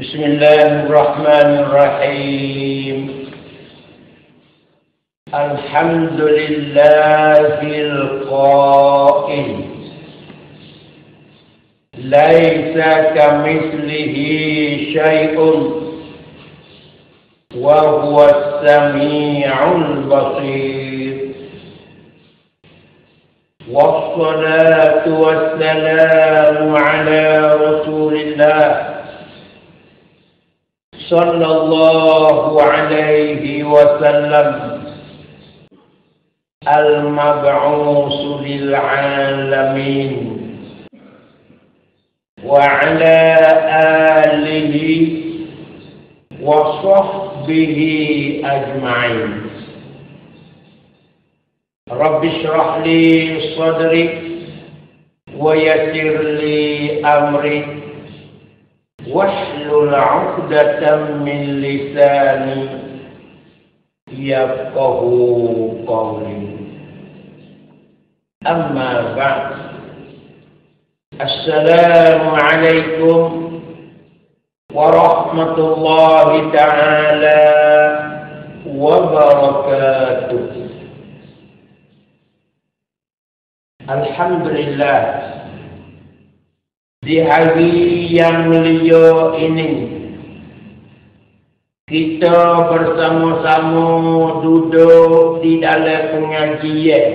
بسم الله الرحمن الرحيم. الحمد لله القائل. ليس كمثله شيء وهو السميع البصير. والصلاة والسلام على رسول الله صلى الله عليه وسلم. المبعوث للعالمين. وعلى آله وصحبه أجمعين. رب اشرح لي صدري ويسر لي أمري. واحلل عقدة من لساني يفقه قولي. أما بعد السلام عليكم ورحمة الله تعالى وبركاته. الحمد لله. Di hari yang mulia ini. Kita bersama-sama duduk di dalam pengajian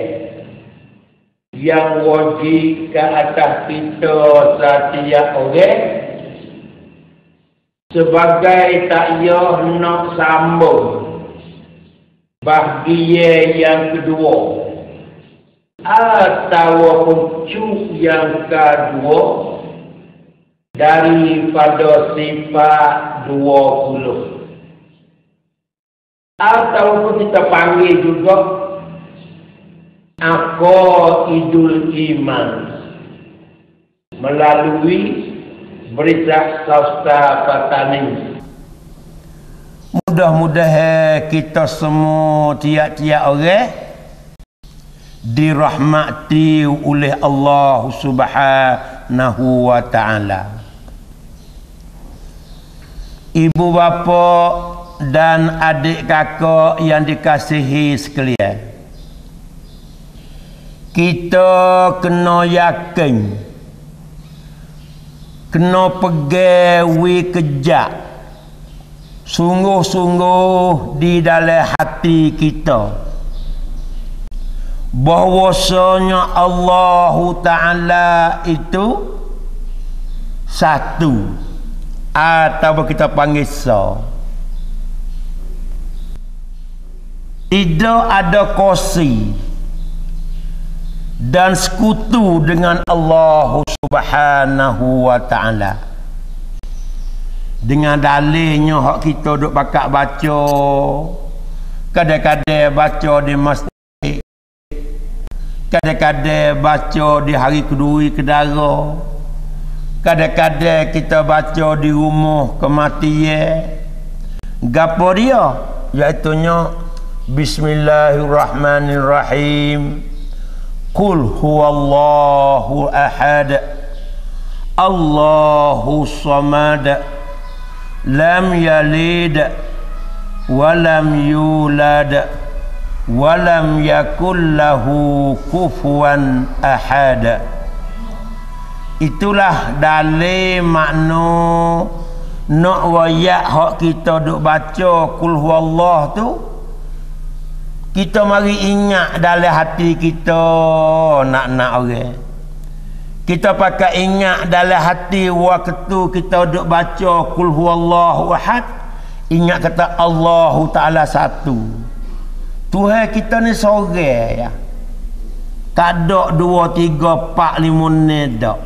yang wajib ke atas kita setiap orang. Sebagai tak payah nak sambung bahagian yang kedua atau pucuk yang kedua daripada sifat dua puluh. Ataupun kita panggil juga Aku Idul Iman melalui berita sasta petani. Mudah-mudahan kita semua tiap-tiap orang dirahmati oleh Allah Subhanahu wa taala ibu bapa dan adik kakak yang dikasihi sekalian. Kita kena yakin kena pegawi kejak sungguh-sungguh di dalam hati kita. Bahwasanya Allah Ta'ala itu satu atau kita panggil so. Tidak ada kosi dan sekutu dengan Allah Subhanahu wa taala. Dengan dalilnya hak kita duk pakak baca kadang-kadang baca di masjid kadang-kadang baca di hari kedua kedara Kadang-kadang kita baca di rumah kematian. Gapo dia? Iaitunya Bismillahirrahmanirrahim. Qul huwallahu ahad. Allahu samad. Lam yalid wa lam yulad wa lam yakul lahu kufuwan ahad itulah dalil makna nak wayak hak kita duk baca kul huwallah tu kita mari ingat dalam hati kita nak-nak orang. Kita pakai ingat dalam hati waktu kita duk baca kul huwallahu ahad ingat kata Allah Taala satu. Tuhan kita ni seorang ya. Tak ada dua tiga empat lima ni tak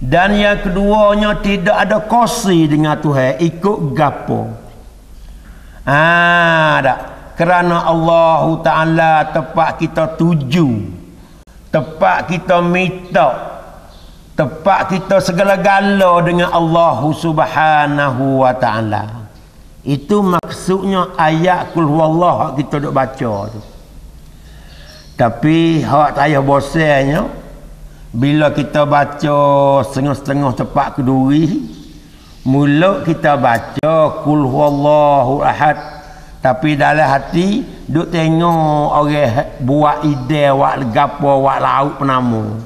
dan yang keduanya tidak ada kosi dengan Tuhan ikut gapo. Ah tak? Kerana Allah Taala tepat kita tuju tepat kita minta tepat kita segala-gala dengan Allah Subhanahu wa taala. Itu maksudnya ayat kul huwallah kita duk baca tu. Tapi hak tak payah bosannya bila kita baca setengah-setengah tepat keduri mulut kita baca kul huwallahu ahad. Tapi dalam hati duk tengok orang buat ide wak gapo wak lauk penamu.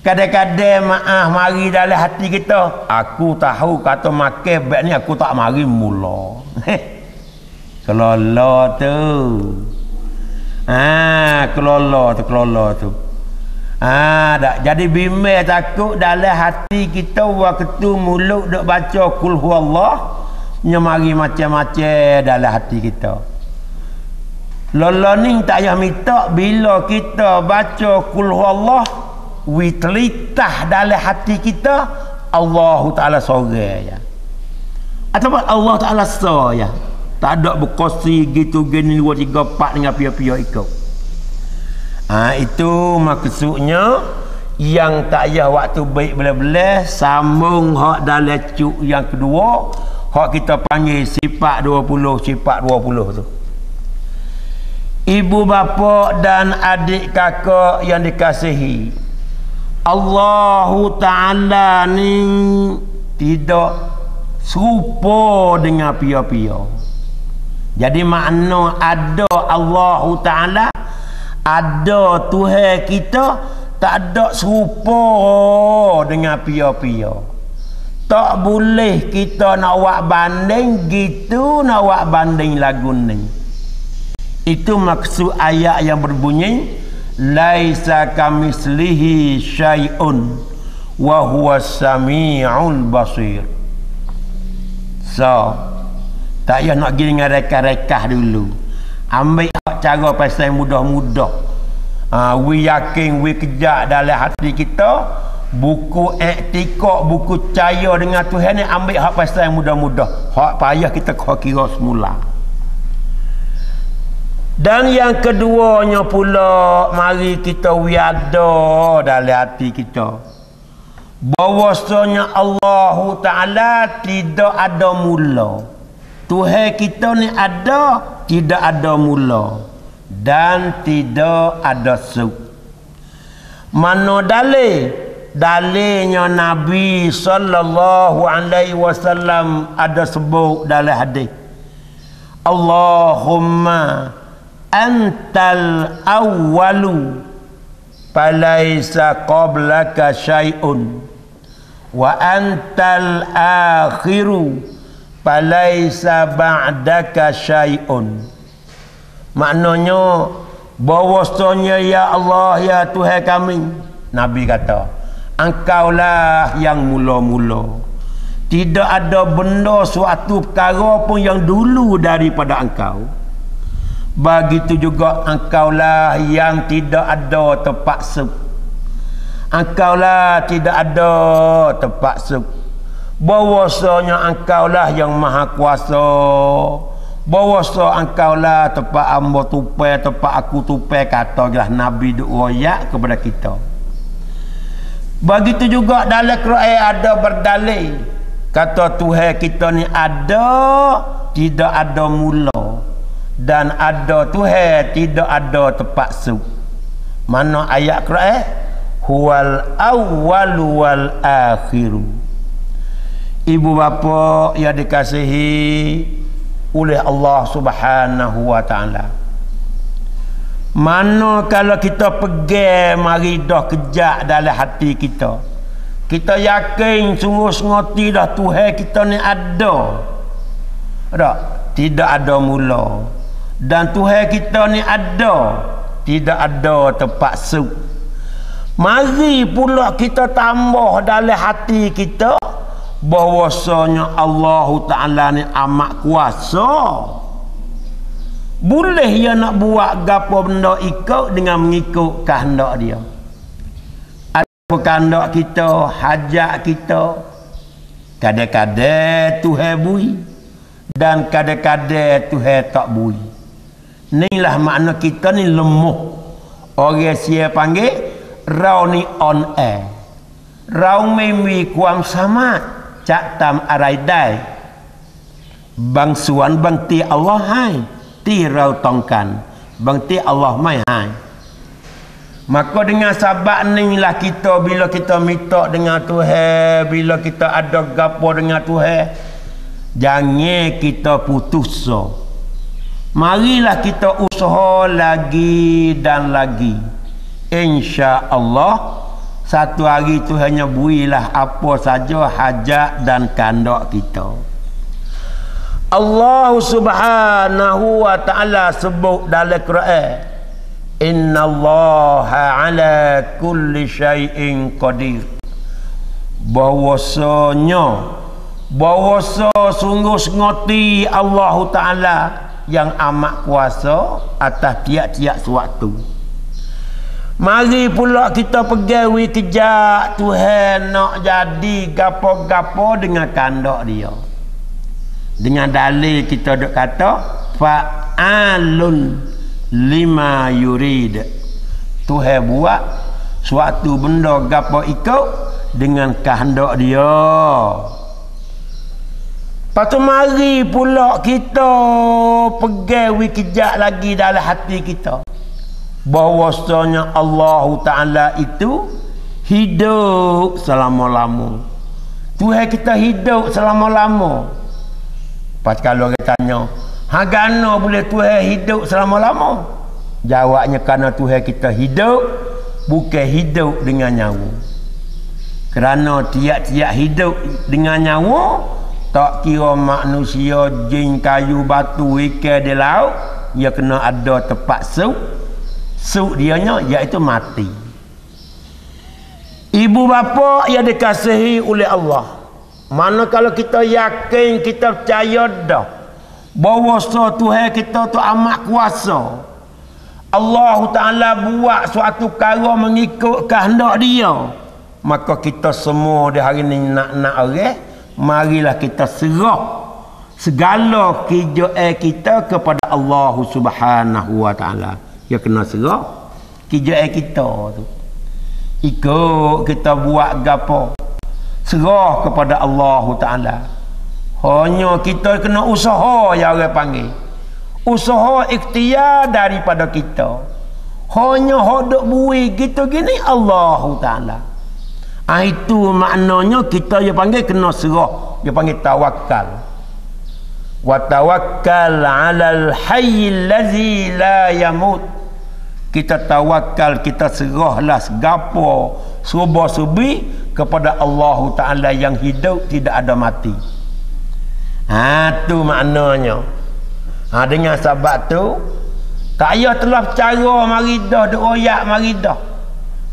Kadang-kadang maaf mari dalam hati kita aku tahu kata makan beg ni aku tak mari mula. Kelola tu. Ah kelola tu kelola tu Ah, dak jadi bimbang takut dalam hati kita waktu mulut dok baca kul huwallah nyemari macam-macam dalam hati kita. Lola ni tak payah minta bila kita baca kul huwallah wi telitah dalam hati kita Allah Taala sore ya. Ataupun Allah Taala so ya. Tak ada berkosi gitu gini dua tiga empat dengan pia-pia ikut. Ha, itu maksudnya yang tak payah waktu baik belah-belah sambung hak dalam cuk yang kedua hak kita panggil sifat 20 sifat 20 tu. Ibu bapa dan adik kakak yang dikasihi. Allahu Ta'ala ni tidak serupa dengan pia-pia. Jadi makna ada Allahu Ta'ala ada Tuhan kita tak ada serupa dengan pia-pia. Tak boleh kita nak buat banding gitu nak buat banding lagu ni. Itu maksud ayat yang berbunyi laisa kamislihi syai'un wa huwa sami'ul basir. So tak payah nak pergi dengan rekah-rekah dulu. Ambil cara pasal mudah-mudah. Ha, we yakin we kejak dalam hati kita buku etikok buku caya dengan Tuhan ni ambil hak pasal mudah-mudah. Hak payah kita kira semula. Dan yang keduanya pula mari kita wiada dalam hati kita. Bahwasanya Allah Taala tidak ada mula. Tuhan kita ni ada tidak ada mula dan tidak ada sub. Mana dalil? Dalilnya Nabi sallallahu alaihi wasallam ada sebut dalam hadis. Allahumma antal awwalu falaisa qablaka syai'un wa antal akhiru falaisa ba'daka syai'un Maknanya bahwasanya ya Allah ya Tuhan kami Nabi kata engkaulah yang mula-mula. Tidak ada benda suatu perkara pun yang dulu daripada engkau. Begitu juga engkaulah yang tidak ada terpaksa. Engkaulah tidak ada terpaksa. Bahwasanya engkaulah yang maha kuasa bahawa so engkau lah tempat ambo tupai tempat aku tupai kata jelah Nabi duk royak kepada kita. Begitu juga dalam Quran ada berdalil kata Tuhan kita ni ada tidak ada mula. Dan ada Tuhan tidak ada tempat su. Mana ayat Quran? Huwal awwal wal akhiru. Ibu bapa yang dikasihi oleh Allah Subhanahu wa taala. Mana kalau kita pergi mari dah kejak dalam hati kita. Kita yakin sungguh ngoti dah Tuhan kita ni ada. Tak? Tidak ada mula. Dan Tuhan kita ni ada. Tidak ada tempat su. Mari pula kita tambah dalam hati kita bahwasanya Allah Ta'ala ni amat kuasa. Boleh dia nak buat gapo benda ikut dengan mengikut kehendak dia. Apa kehendak kita hajat kita kadang-kadang Tuhan bui dan kadang-kadang Tuhan tak bui. Inilah makna kita ni lemah orang siapa panggil rau ni on air. Rau memi kuam samat cak tam arai dai bang suan bang ti Allah hai ti rau tongkan bang ti Allah mai hai Maka dengan sabak ni lah kita bila kita minta dengan Tuhan, bila kita ada gapo dengan Tuhan, jangan kita putus. So. Marilah kita usaha lagi dan lagi. Insya Allah satu hari itu hanya builah apa saja hajat dan kandak kita. Allah Subhanahu wa taala sebut dalam Quran Inna Allah ala kulli syai'in qadir bahwasanya bahwasa sungguh ngoti Allah Ta'ala yang amat kuasa atas tiap-tiap suatu mari pula kita pergi kejak Tuhan nak jadi gapo-gapo dengan kandak dia. Dengan dalil kita dok kata fa'alun lima yurid. Tuhan buat suatu benda gapo ikut dengan kehendak dia. Patu mari pula kita pergi kejak lagi dalam hati kita. Bahwasanya Allah Ta'ala itu hidup selama-lama. Tuhan kita hidup selama-lama. Pas kalau kita tanya, Hagana boleh Tuhan hidup selama-lama? Jawabnya kerana Tuhan kita hidup bukan hidup dengan nyawa. Kerana tiap-tiap hidup dengan nyawa tak kira manusia, jin, kayu, batu, ikan di laut, ia kena ada tempat suk. Suk dianya iaitu mati. Ibu bapa yang dikasihi oleh Allah. Mana kalau kita yakin, kita percaya dah bahawa Tuhan kita tu amat kuasa Allah Ta'ala buat suatu perkara mengikut kehendak dia maka kita semua di hari ini nak-nak orang marilah kita serah segala kerjaan kita kepada Allah Subhanahu Wa Ta'ala ya kena serah kerjaan kita tu ikut kita buat gapo serah kepada Allah Ta'ala hanya kita kena usaha yang orang panggil. Usaha ikhtiar daripada kita. Hanya hodok bui kita gini Allah Ta'ala. Ah itu maknanya kita yang panggil kena serah. Dia panggil tawakal. Wa tawakkal 'alal hayy allazi la yamut. Kita tawakal, kita serahlah segapo serba-serbi kepada Allah Ta'ala yang hidup tidak ada mati. Ha tu maknanya. Ha dengan sebab tu tak payah telah cara mari dah royak mari dah.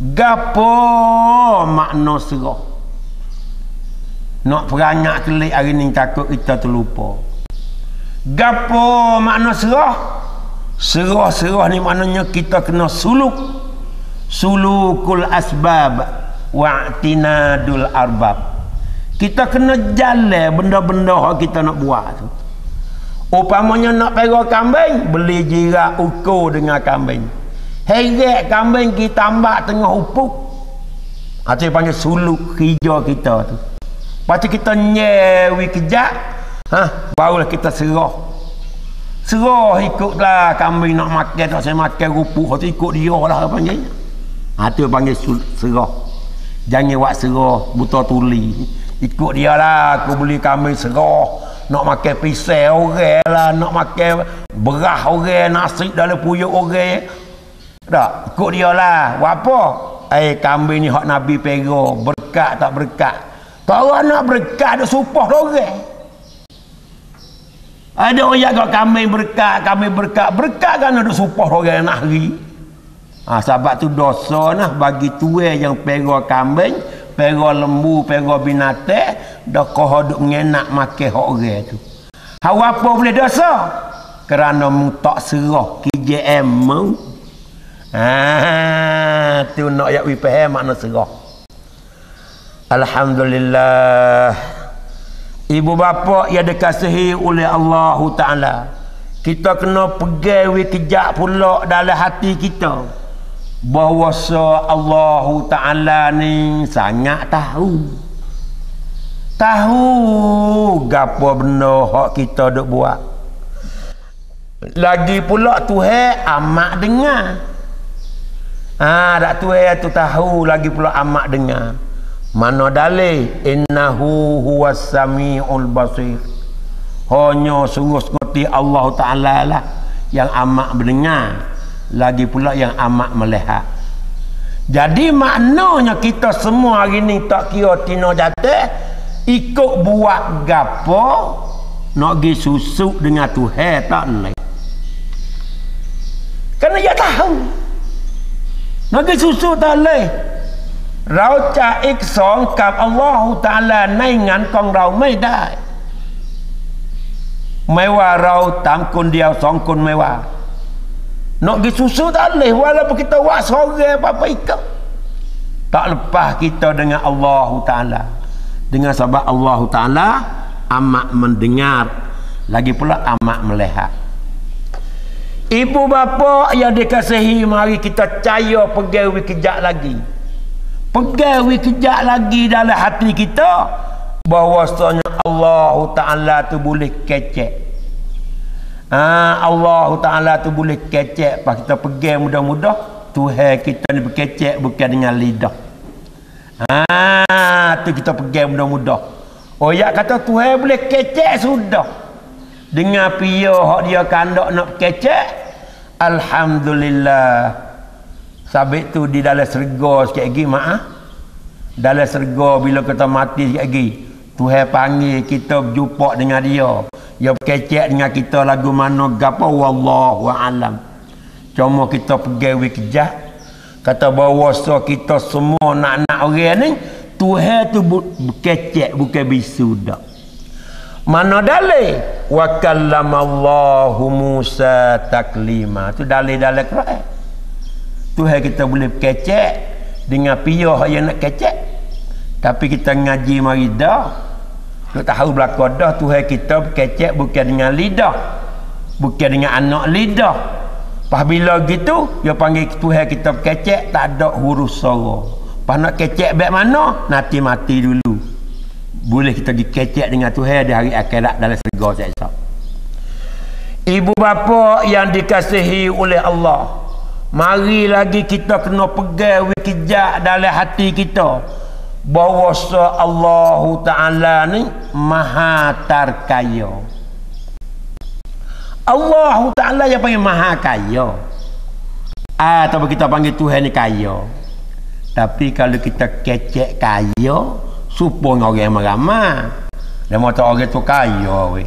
Gapo makna serah? Nak peranyak kelik hari ni takut kita terlupa. Gapo makna serah? Serah-serah ni maknanya kita kena suluk. Sulukul asbab wa'tinadul arbab. Kita kena jalan benda-benda yang kita nak buat tu. Upamanya nak pergi kambing beli jirak ukur dengan kambing. Heret kambing kita tambah tengah upuk. Atau ha, panggil suluk hijau kita tu. Lepas tu kita nyewi kejap ha, barulah kita serah serah ikutlah kambing nak makan tak saya makan rupuk tu ikut dia lah panggil? Ha, tu panggil serah. Jangan buat serah buta tuli. Ikut dia lah aku beli kambing serah. Nak makan pisau orang lah nak makan berah orang nasi dalam puyuk orang. Tak ikut dia lah. Apa? Eh kambing ni hak Nabi pego berkat tak berkat? Tak nak berkat ada supah orang ada orang yang kambing berkat kambing berkat berkat kan ada supah orang nak hari ha, sebab tu dosa nah bagi tua yang pego kambing pera lembu, pera binatang, dah kau duk ngenak makan orang tu. Hawa apa boleh dosa? Kerana mu tak serah KJM mu. Ah, tu nak yak wi faham makna serah. Alhamdulillah. Ibu bapa yang dikasihi oleh Allah Taala. Kita kena pergi wi kejak pula dalam hati kita bahawa Allah Ta'ala ni sangat tahu tahu gapo benda hak kita duk buat lagi pula Tuhan amat dengar Ah, dak tu tu tahu lagi pula amak dengar. Mana dalil innahu huwas samiul basir. Hanya sungguh seperti Allah Taala lah yang amak mendengar lagi pula yang amak melihat. Jadi maknanya kita semua hari ni tak kira tino jatuh ikut buat gapo nak gi susuk dengan Tuhan tak naik. Kerana dia tahu. Nabi susu tak leh. Rau cha ik song kap Allah Ta'ala ในงานของเราไม่ได้ ไม่ว่าเราตามคนเดียวสองคนไม่ว่า nak pergi susu tak boleh walaupun kita buat seorang apa-apa ikut tak lepas kita dengan Allah Ta'ala dengan sebab Allah Ta'ala amat mendengar lagi pula amat melihat Ibu bapa yang dikasihi mari kita caya pegawai kejak lagi. Pegawai kejak lagi dalam hati kita bahwasanya Allah Taala tu boleh kecek. Ha, Allah Taala tu boleh kecek pas kita pergi mudah-mudah Tuhan kita ni berkecek bukan dengan lidah. Ha, tu kita pergi mudah-mudah. Oh ya kata Tuhan boleh kecek sudah. Dengan pia hak dia kandak nak kecek Alhamdulillah Sabit tu di dalam serga sikit lagi maaf Dalam serga bila kita mati sikit lagi Tuhan panggil kita berjumpa dengan dia. Dia kecek dengan kita lagu mana Gapa Wallahu alam. Cuma kita pergi kejap Kata bahawa so kita semua nak-nak orang ni Tuhan tu berkecek bukan bisu dah mana dalil? Wa kallamallahu Musa taklima. Tu dalil-dalil Quran Tuhan kita boleh kecek dengan piyah yang nak kecek. Tapi kita ngaji mari dah. Kita tahu belaka dah Tuhan kita kecek bukan dengan lidah bukan dengan anak lidah. Pas bila gitu dia panggil Tuhan kita kecek tak ada huruf suara. Pas nak kecek baik mana? Nanti mati dulu. Boleh kita dikecek dengan Tuhan di hari akhirat dalam serga seksa ibu bapa yang dikasihi oleh Allah mari lagi kita kena pegang kejak dalam hati kita. Bahawa Allah Ta'ala ni maha terkaya. Allah Ta'ala yang panggil maha kaya. Atau kita panggil Tuhan ni kaya. Tapi kalau kita kecek kaya supaya orang yang meramah. Dia mahu orang tu kaya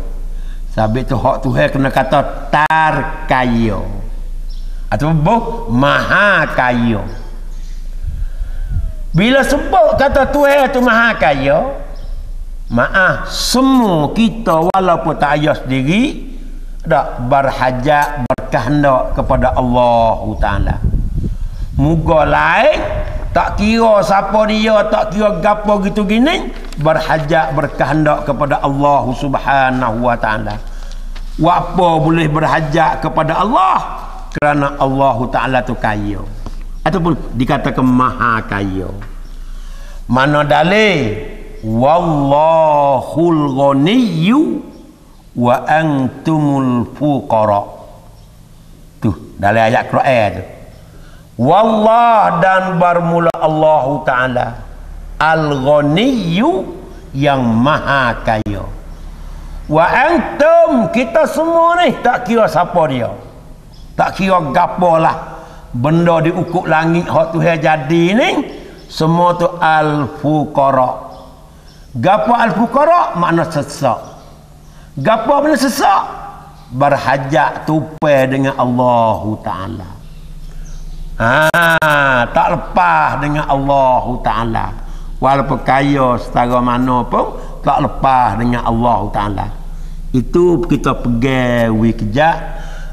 sabit tu hak Tuhan kena kata tar kaya atau boh maha kaya bila sebut kata Tuhan tu maha kaya maaf semua kita walaupun tak ayah sendiri tak berhajat berkehendak kepada Allah Ta'ala. Muka lain tak kira siapa dia tak kira gapo gitu gini berhajat berkehendak kepada Allah Subhanahu wa taala. Apa boleh berhajat kepada Allah kerana Allah taala tu kaya. Ataupun dikatakan maha kaya. Mana dalil? Wallahul ghaniyyu wa antumul fuqara. Tuh dalam ayat Quran tu. Wallah dan bermula Allah Ta'ala. Al-Ghaniyyu yang maha kaya. Wa antum kita semua ni tak kira siapa dia Tak kira gapo lah. Benda di ukuk langit hak Tuhan jadi ni Semua tu al-fuqara. Gapo al-fuqara? Makna sesak. Gapo makna sesak? Berhajat tupai dengan Allah Ta'ala. Ha, tak lepas dengan Allah Ta'ala. Walaupun kaya setara mana pun Tak lepas dengan Allah Ta'ala. Itu kita pergi kejap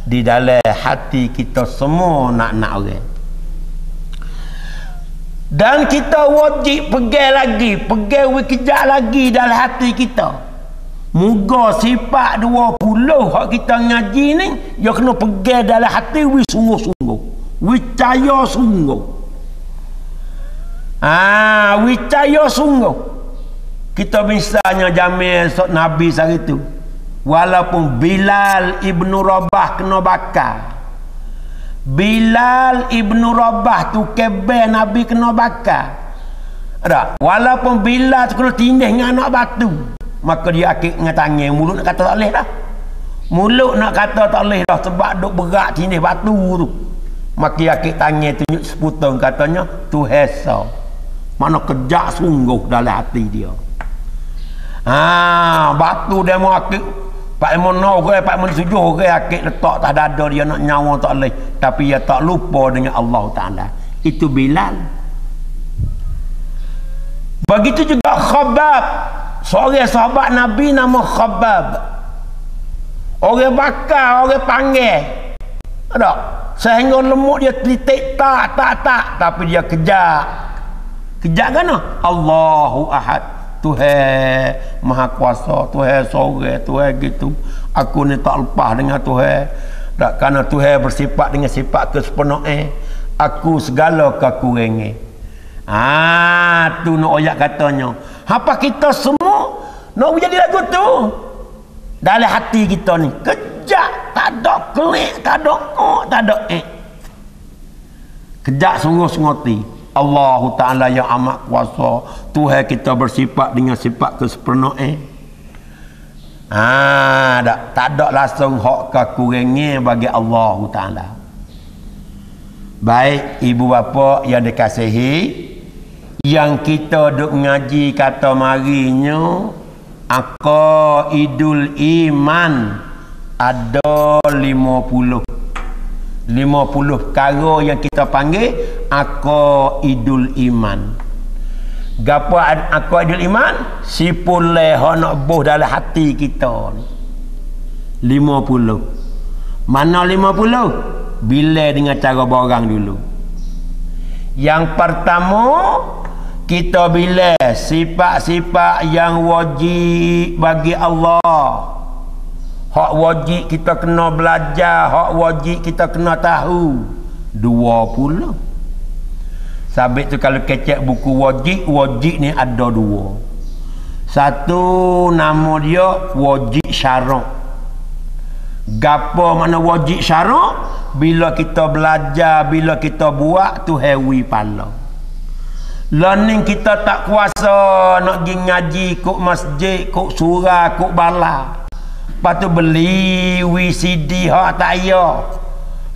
Di dalam hati kita semua nak-nak orang Dan kita wajib pergi lagi Pergi kejap lagi dalam hati kita Muga sifat 20 Hak kita ngaji ni Ya kena pergi dalam hati Wih sungguh-sungguh Wicaya sungguh. Ah, wicaya sungguh. Kita misalnya jamil sok Nabi sehari itu. Walaupun Bilal ibnu Rabah kena bakar. Bilal ibnu Rabah tu kebe Nabi kena bakar. Ada. Walaupun Bilal tu kena tindih dengan anak batu. Maka dia akik dengan tangan. Mulut nak kata tak boleh dah. Mulut nak kata tak boleh dah. Sebab duk berat tindih batu tu. Maka akik tangan tunjuk seputong katanya. Tu hesa. Mana kejak sungguh dalam hati dia. Ha, batu dia mau akik Pak Imam no ke Pak Imam sujuh ke akik letak tak dada dia nak nyawa tak leh tapi dia tak lupa dengan Allah Taala. Itu Bilal. Begitu juga Khabab. Seorang sahabat Nabi nama Khabab. Orang bakar, orang panggil. Ada. Sehingga lemuk dia titik tak, tak, tak. Tapi dia kejar. Kejar kan? Allahu Ahad. Tuhan maha kuasa Tuhan sore Tuhan gitu. Aku ni tak lepas dengan Tuhan tak kerana Tuhan bersifat dengan sifat kesepenuhnya aku segala kekurangan ah tu nak ayat katanya. Apa kita semua nak jadi lagu tu? Dalam hati kita ni kejak tak ada klik tak ada oh, tak ada eh. Kejak sungguh-sungguh Allah Ta'ala yang amat kuasa. Tuhan kita bersifat dengan sifat kesepenuhan Ah, tak, tak ada langsung hak kekurangnya bagi Allah Ta'ala. Baik ibu bapa yang dikasihi Yang kita duk ngaji kata marinya Aka idul iman Ada lima puluh lima puluh perkara yang kita panggil Aka idul iman. Gapa Aka idul iman? Si pulih nak buh dalam hati kita Lima puluh. Mana lima puluh? Bila dengan cara borang dulu. Yang pertama Kita bila Sifat-sifat yang wajib bagi Allah Hak wajib kita kena belajar, hak wajib kita kena tahu. Dua pula. Sabit tu kalau kecek buku wajib, wajib ni ada dua. Satu nama dia wajib syarak. Gapa mana wajib syarak? Bila kita belajar, bila kita buat tu hewi pala. Learning kita tak kuasa nak pergi ngaji kok masjid, kok surah, kok bala. Lepas tu beli VCD hak tak ya.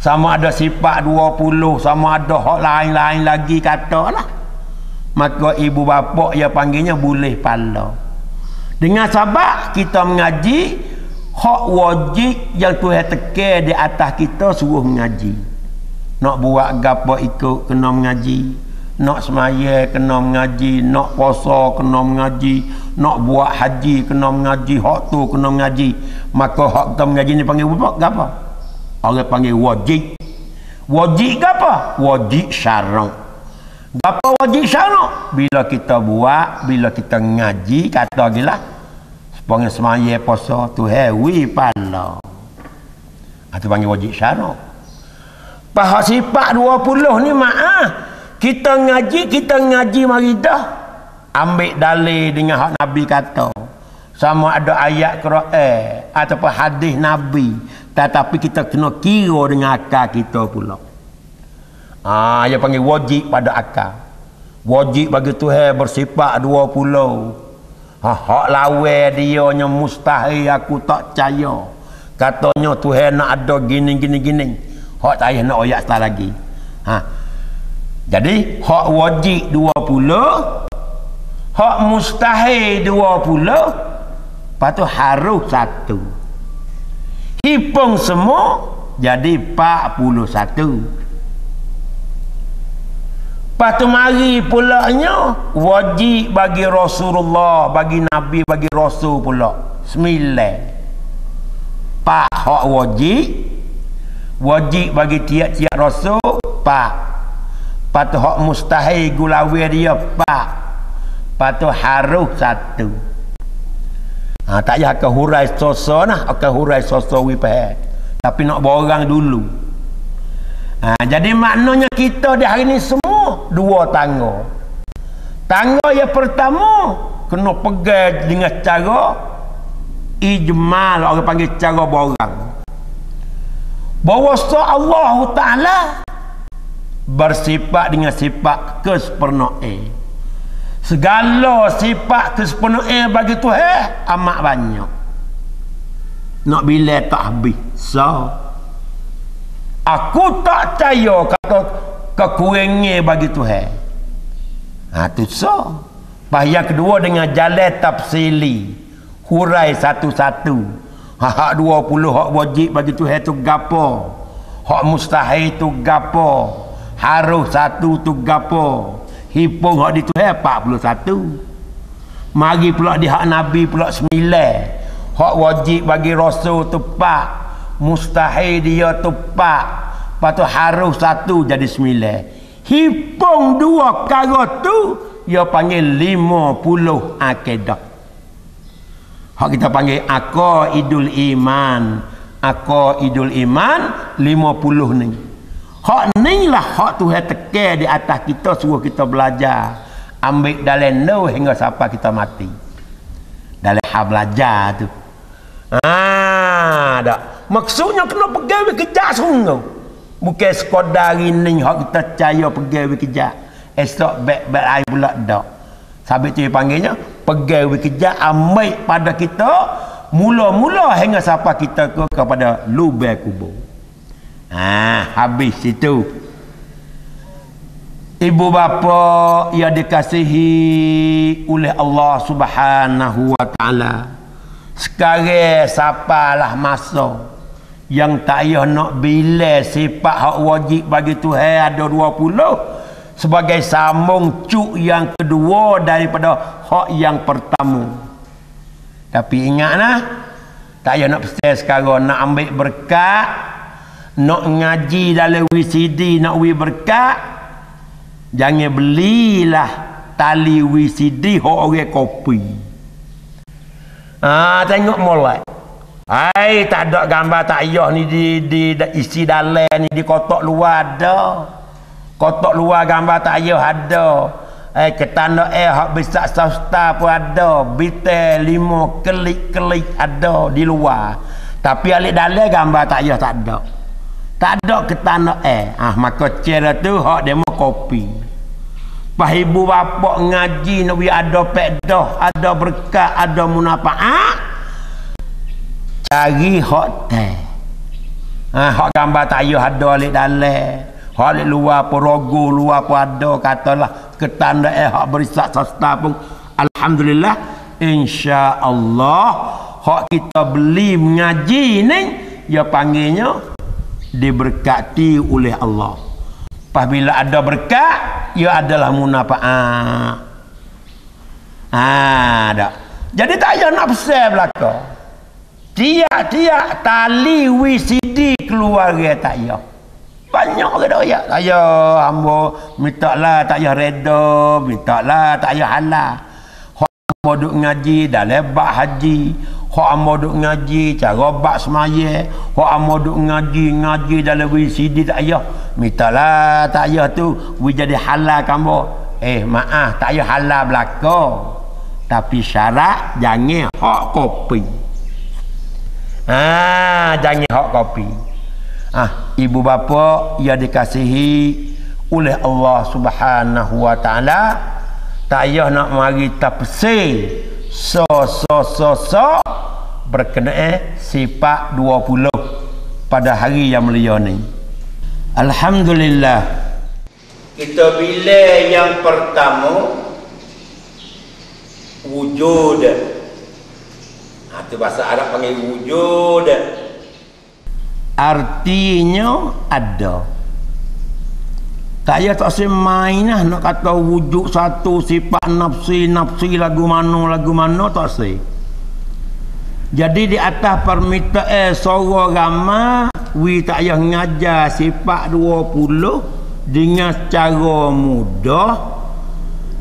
Sama ada sifat 20, sama ada hak lain-lain lagi kata lah. Maka ibu bapa yang panggilnya boleh pala. Dengan sebab kita mengaji, hak wajib yang Tuhan tekan di atas kita suruh mengaji. Nak buat gapo ikut kena mengaji nak semaya kena mengaji. Nak puasa kena mengaji. Nak buat haji kena mengaji. Hak tu kena mengaji. Maka hak kita mengaji ni panggil apa apa? Orang panggil wajib. Wajib ke apa? Wajib syarak. Apa wajib syarak? Bila kita buat bila kita ngaji kata gila supaya semaya puasa tu hewi pala. Itu panggil wajib syarak. Pahak sifat 20 ni maaf kita ngaji kita ngaji mari dah. Ambil dalil dengan hak nabi kata. Sama ada ayat Quran ataupun hadis nabi. Tetapi kita kena kira dengan akal kita pula. Ah yang panggil wajib pada akal. Wajib bagi Tuhan bersifat dua pulau. Ha, hak lawe dia nya mustahil aku tak percaya. Katanya Tuhan nak ada gini gini gini. Hak tak nak ayat lagi. Ha jadi hak wajib 20 hak mustahil 20 lepas tu harus satu hipung semua jadi 41 Lepas tu mari pulaknya wajib bagi Rasulullah, bagi Nabi, bagi Rasul pula. Sembilan. Pak hak wajib. Wajib bagi tiap-tiap Rasul. Pak Patu hak mustahil gulawi dia pak. Patu harus satu. Ha, tak payah ke hurai soso nah, ke hurai soso wipai. Tapi nak borang dulu. Ha, jadi maknanya kita di hari ini semua dua tangga. Tangga yang pertama kena pegang dengan cara ijmal orang panggil cara borang. bahawa Allah Ta'ala bersifat dengan sifat kesempurnaan segala sifat kesempurnaan bagi Tuhan amat banyak. Nak bila tak habis so. Aku tak percaya kata kekurangan bagi Tuhan. Ha tu so. Yang kedua dengan jalan tafsili. Hurai satu-satu. Ha, hak dua puluh hak wajib bagi Tuhan tu gapo. Hak mustahil tu gapo harus satu tu gapo? Hipung hak di tu eh 41 mari pula di hak nabi pula sembilan. Hak wajib bagi rasul tu pak mustahil dia tu pak lepas harus satu jadi sembilan. Hipung dua kara tu dia panggil lima puluh akidah. Hak kita panggil akor idul iman. Akor idul iman lima puluh ni Hak ni lah hak Tuhan tekan di atas kita suruh kita belajar. Ambil dalam no hingga sampai kita mati. Dalam hal belajar tu. Ah, dak. Maksudnya kena pegawai kerja sungguh. Bukan sekadar ini hak kita percaya pegawai kerja. Esok baik-baik air pula dak. Sabit tu panggilnya pegawai kerja ambil pada kita mula-mula hingga sampai kita ke kepada lubang kubur. Ha, habis situ. Ibu bapa yang dikasihi oleh Allah Subhanahu wa taala. Sekarang sapalah masa yang tak payah nak bila sifat hak wajib bagi Tuhan ada 20 sebagai sambung cuk yang kedua daripada hak yang pertama. Tapi ingatlah tak payah nak pesan sekarang nak ambil berkat nak ngaji dalam WCD nak wi berkat jangan belilah tali WCD hok orang kopi. Ah tengok mulai ai tak ada gambar tak ayah ni di, di, di isi dalam ni di kotak luar ada. Kotak luar gambar tak ayah ada. Eh, ketanda eh hak besar swasta pun ada. Bitel lima kelik-kelik ada di luar. Tapi alik dalam gambar tak ayah tak ada tak ada ke tanah eh ah maka cara tu hak demo kopi. Pak ibu bapa ngaji nabi ada pedah ada berkat ada munafaat cari hak teh. Ah hak gambar tayo ada alik dalam hak alik luar pun rogo luar pun ada katalah. Ke tanda eh hak berisak sasta pun. Alhamdulillah insyaallah hak kita beli mengaji ni ya panggilnya diberkati oleh Allah. Apabila ada berkat, ia adalah munafaat. Ah, ada. Jadi tak payah nak pesan belaka. Tiap-tiap tali WCD keluarga tak payah. Banyak ke tak payah. Tak payah. Hamba minta lah tak payah reda. Minta lah tak payah halal. Hamba duduk ngaji dah lebat haji. Hak amo duk ngaji cara bak semaya. Hak amo duk ngaji ngaji dalam WCD tak payah. Mintalah tak payah tu we jadi halal kamu. Eh maaf tak payah halal belaka. Tapi syarat jangan hak kopi. Ah, jangan hak kopi. Ah, ibu bapa yang dikasihi oleh Allah Subhanahu wa taala tak payah nak mari tafsir so so so so berkenaan sifat 20 pada hari yang mulia ni. Alhamdulillah. Kita bila yang pertama wujud. Ha, itu bahasa Arab panggil wujud. Artinya ada tak payah tak semain lah nak kata wujud satu sifat nafsi nafsi lagu mana lagu mana tak sih. Jadi di atas permintaan eh, suara ramah wi tak payah ngajar sifat 20 dengan cara mudah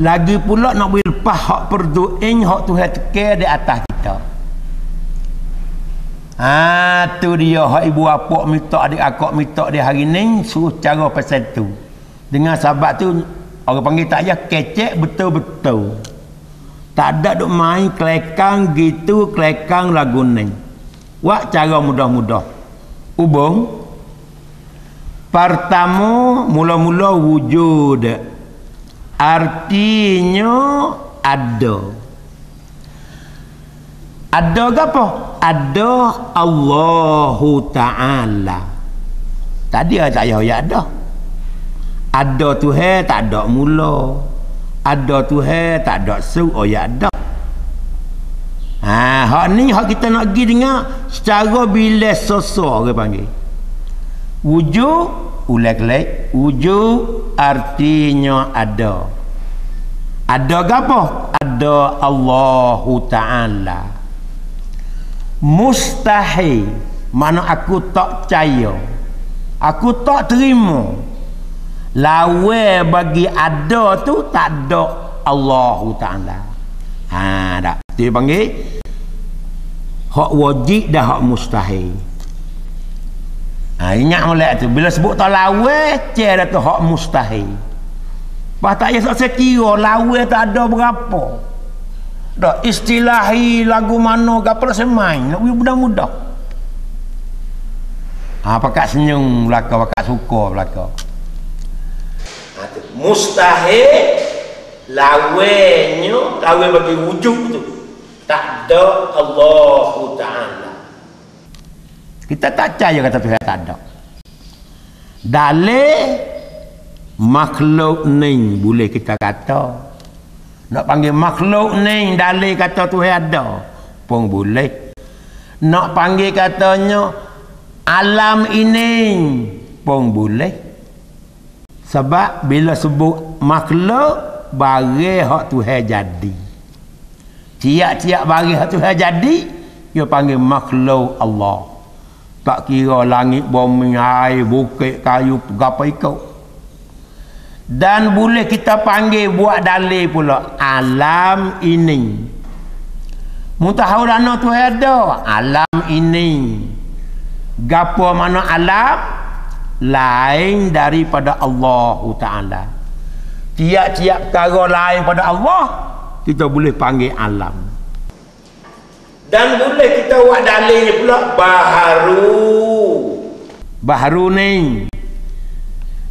lagi pula nak beri lepas hak perduin hak Tuhan teke di atas kita. Ha tu dia hak ibu apa minta adik akak minta di hari ni suruh cara pasal tu dengan sahabat tu orang panggil tak payah kecek betul-betul. Tak ada duk main kelekang gitu kelekang lagu ni. Buat cara mudah-mudah. Ubung. Pertama mula-mula wujud. Artinya ada. Ada apa? Ada Allahu Ta'ala. Tadi tak payah ya ada ada Tuhan tak ada mula. Ada Tuhan tak ada su oh ya ada. Ha hak ni hak kita nak pergi dengar secara bila sosok orang panggil. Wujud ulek-lek wujud artinya ada. Ada apa? Ada Allah Ta'ala. Mustahil. Mana aku tak percaya. Aku tak terima lawe bagi ada tu tak ada Allah Ta'ala ha tak dia panggil hak wajib dah hak mustahil Ha, ingat mulai tu. Bila sebut tak lawe, cer tu hak mustahil. Pas tak payah saya kira lawe tak ada berapa. Dah istilahi lagu mana saya main. Nak mudah-mudah. Ha, pakat senyum belakang, pakat suka belakang. Tu. Mustahil lawenya, lawe bagi wujud tu. Tak ada Allah Ta'ala. Kita tak percaya kata Tuhan tak ada. Dalil makhluk ni boleh kita kata. Nak panggil makhluk ni dalil kata Tuhan ada pun boleh. Nak panggil katanya alam ini pun boleh. Sebab bila sebut makhluk bagi hak Tuhan jadi. Tiap-tiap bagi hak Tuhan jadi, dia panggil makhluk Allah. Tak kira langit bumi air bukit kayu apa ikut dan boleh kita panggil buat dalil pula alam ini. Mutahaw dana tu ada? Alam ini. Gapo mana alam lain daripada Allah Taala. Tiap-tiap perkara lain pada Allah kita boleh panggil alam. Dan boleh kita buat dalilnya pula baharu. Baharu ni.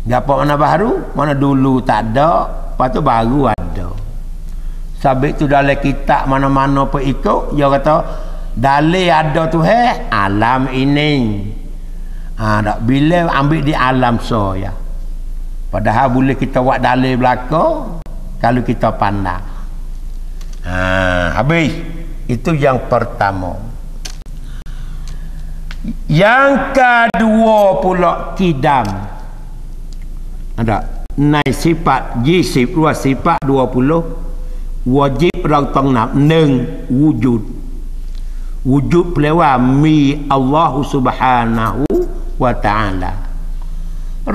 Apa mana baharu? Mana dulu tak ada lepas tu baru ada. Sabit tu dalam kitab mana-mana pun ikut dia kata dalil ada tu he alam ini ha, tak bila ambil di alam so ya padahal boleh kita buat dalil belakang kalau kita pandang. Ha, habis. Itu yang pertama. Yang kedua pula kidam. Ada. Nai sifat jisip dua sifat dua puluh. Wajib rau tong nak neng wujud. Wujud pelewa mi Allah subhanahu wa ta'ala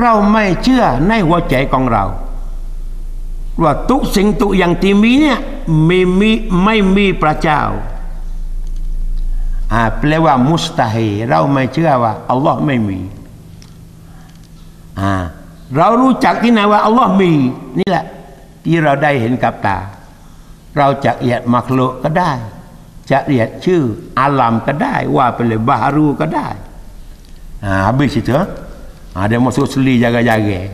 เราไม่เชื่อในหัวใจของเรา ว่าทุกสิ่งทุกอย่างที่มีเนี่ยไม่มีไม่มีพระเจ้าอ่าแปลว่ามุสตาฮีเราไม่เชื่อว่าอัลลอฮ์ไม่มีอ่าเรารู้จักที่ไหนว่าอัลลอฮ์มี นี่แหละ ที่เราได้เห็นกับตา เราจะเอียดมักลุก็ได้ จะเรียกชื่ออาลัมก็ได้ ว่าเป็นเลยบารูก็ได้ ah habis itu ah dia masuk seli jaga-jaga.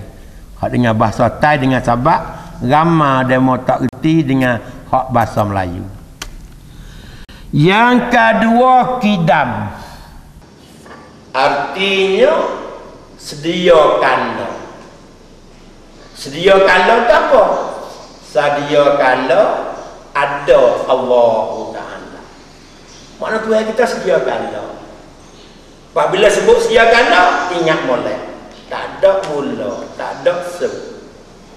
Hak dengan bahasa Thai dengan sabak ramah dia mau tak reti dengan hak bahasa Melayu. Yang kedua kidam. Artinya sediakan sediakan tak apa? Sediakan ada Allah Ta'ala. Mana Tuhan kita sediakan apabila sebut sediakan ingat molek. Tak ada mula tak ada sebut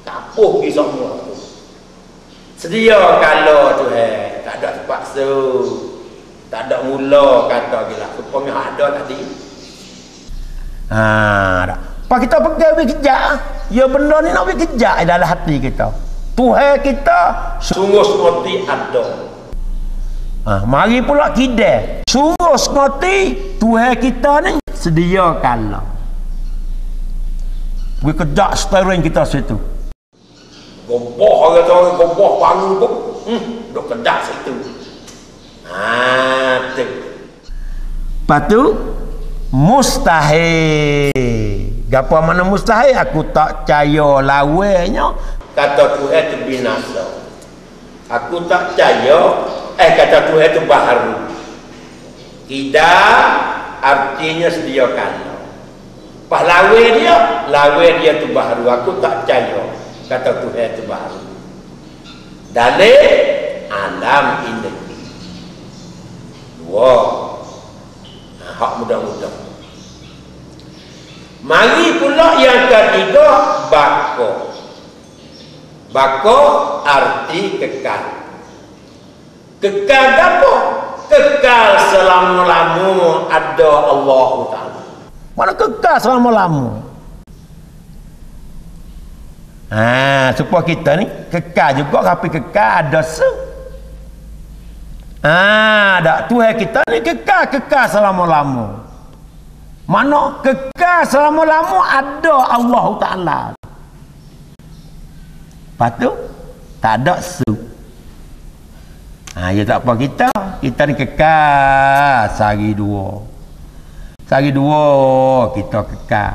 tapuh pergi semua tu. Sedia kalau tu eh. Tak ada terpaksa tak ada mula kata gila. Supaya ada tadi. Ha dah. Pak kita pergi pergi kejak ya benda ni nak pergi kejak dalam hati kita. Tuhan kita. Sungguh seperti ada ha, mari pula kide sungguh seperti Tuhan kita ni sedia kalau pergi kejak steering kita situ Goboh orang tu orang goboh bangun pun. Hmm, duk kedak situ. Ha, tu. Lepas tu, mustahil. Gapo mana mustahil aku tak percaya lawanya kata Tuhan itu binasa. Aku tak percaya eh kata Tuhan itu baharu. Tidak artinya sedia kala. Pas lawe dia, lawe dia tu baharu. Aku tak percaya kata Tuhan itu baharu. Dalil alam ini. Dua. Nah, hak mudah-mudah. Mari pula yang ketiga bako. Bako arti kekal. Kekal apa? Kekal selama-lama ada Allah Taala. Mana kekal selama-lama? Ha, supaya kita ni kekal juga tapi kekal ada se. Ha, dak Tuhan kita ni kekal kekal selama-lama. Mana kekal selama-lama ada Allah Ta'ala. Lepas tu, tak ada su. Ha, ya tak apa kita. Kita ni kekal sehari dua. Sehari dua kita kekal.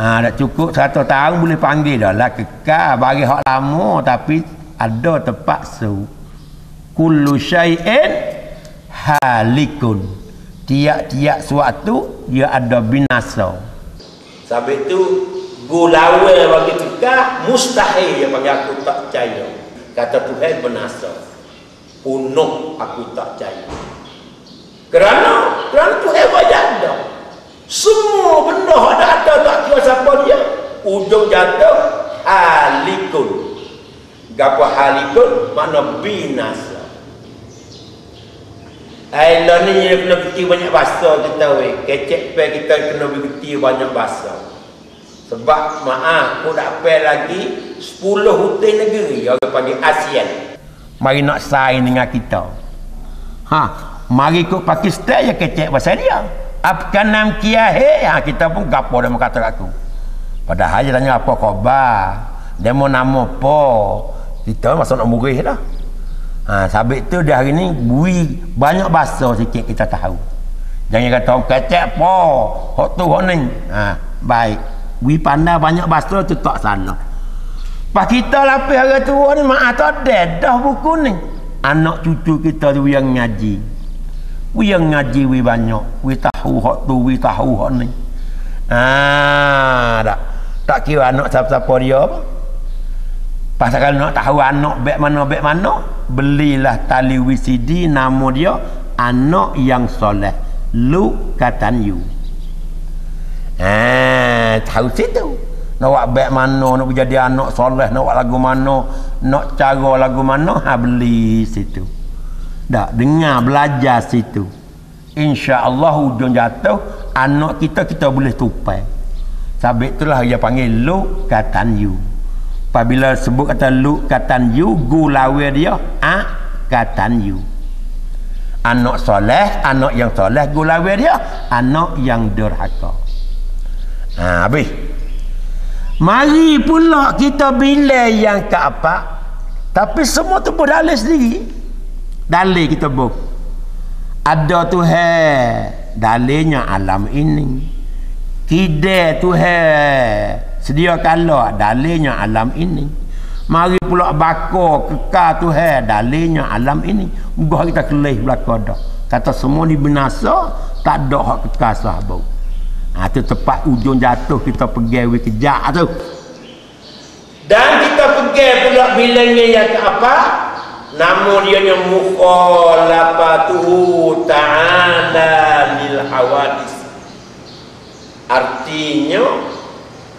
Ha, tak cukup satu tahun boleh panggil dah lah kekal. Bagi hak lama tapi ada tempat su. Kullu syai'in halikun tiap-tiap suatu dia ada binasa sebab itu gulawe bagi kita mustahil dia bagi aku tak percaya kata Tuhan binasa penuh aku tak percaya kerana kerana Tuhan banyak ada semua benda ada ada tak kira siapa dia ujung jatuh halikun Gapa halikun mana binasa Ayolah ni dia kena kerti banyak bahasa kita weh. Kecek pe kita kena kerti banyak bahasa. Sebab maaf, aku tak pe lagi 10 hutan negeri orang panggil ASEAN. Mari nak sign dengan kita. Ha, mari ke Pakistan ya kecek bahasa dia. Apkan nam kia he, ha, kita pun gapo dia kata aku. Padahal dia tanya apa khabar. Dia mau nama apa. Kita masuk nak murih dah. Ha, sabit tu dia hari ni bui banyak bahasa sikit kita tahu. Jangan kata orang kecek apa. Hak tu hak ni. Ha, baik. Bui pandai banyak bahasa tu tak salah. Pas kita lapis hari tu ni mak tak ada dah buku ni. Anak cucu kita tu yang ngaji. Wi yang ngaji wi banyak. Wi tahu hak tu, wi tahu hak ni. Ah, tak. Tak kira anak siapa-siapa dia. Pasal nak tahu anak bek mana bek mana, belilah tali WCD nama dia anak yang soleh. Look katan you. Eh, tahu situ. Nak buat bek mana, nak jadi anak soleh, nak buat lagu mana, nak cara lagu mana, ha beli situ. Dak dengar belajar situ. Insya-Allah hujung jatuh anak kita kita boleh tupai. Sebab itulah dia panggil look katan you apabila sebut kata lu katan yu gu lawe dia a katan yu anak soleh anak yang soleh gu lawe dia anak yang derhaka ha habis mari pula kita bila yang ke apa tapi semua tu pun dalil sendiri. Dalil kita buh ada tu he dalilnya alam ini. Kide tu he sedia kala dalilnya alam ini. Mari pula bako kekal tu he dalilnya alam ini. Gua kita kelih belaka dah. Kata semua ni binasa tak ada hak kekal sahabat ha tu tepat ujung jatuh kita pergi we kejak tu. Dan kita pergi pula bilangnya yang apa? Nama dia nya mukhalafatuhu ta'ala lil hawadis. Artinya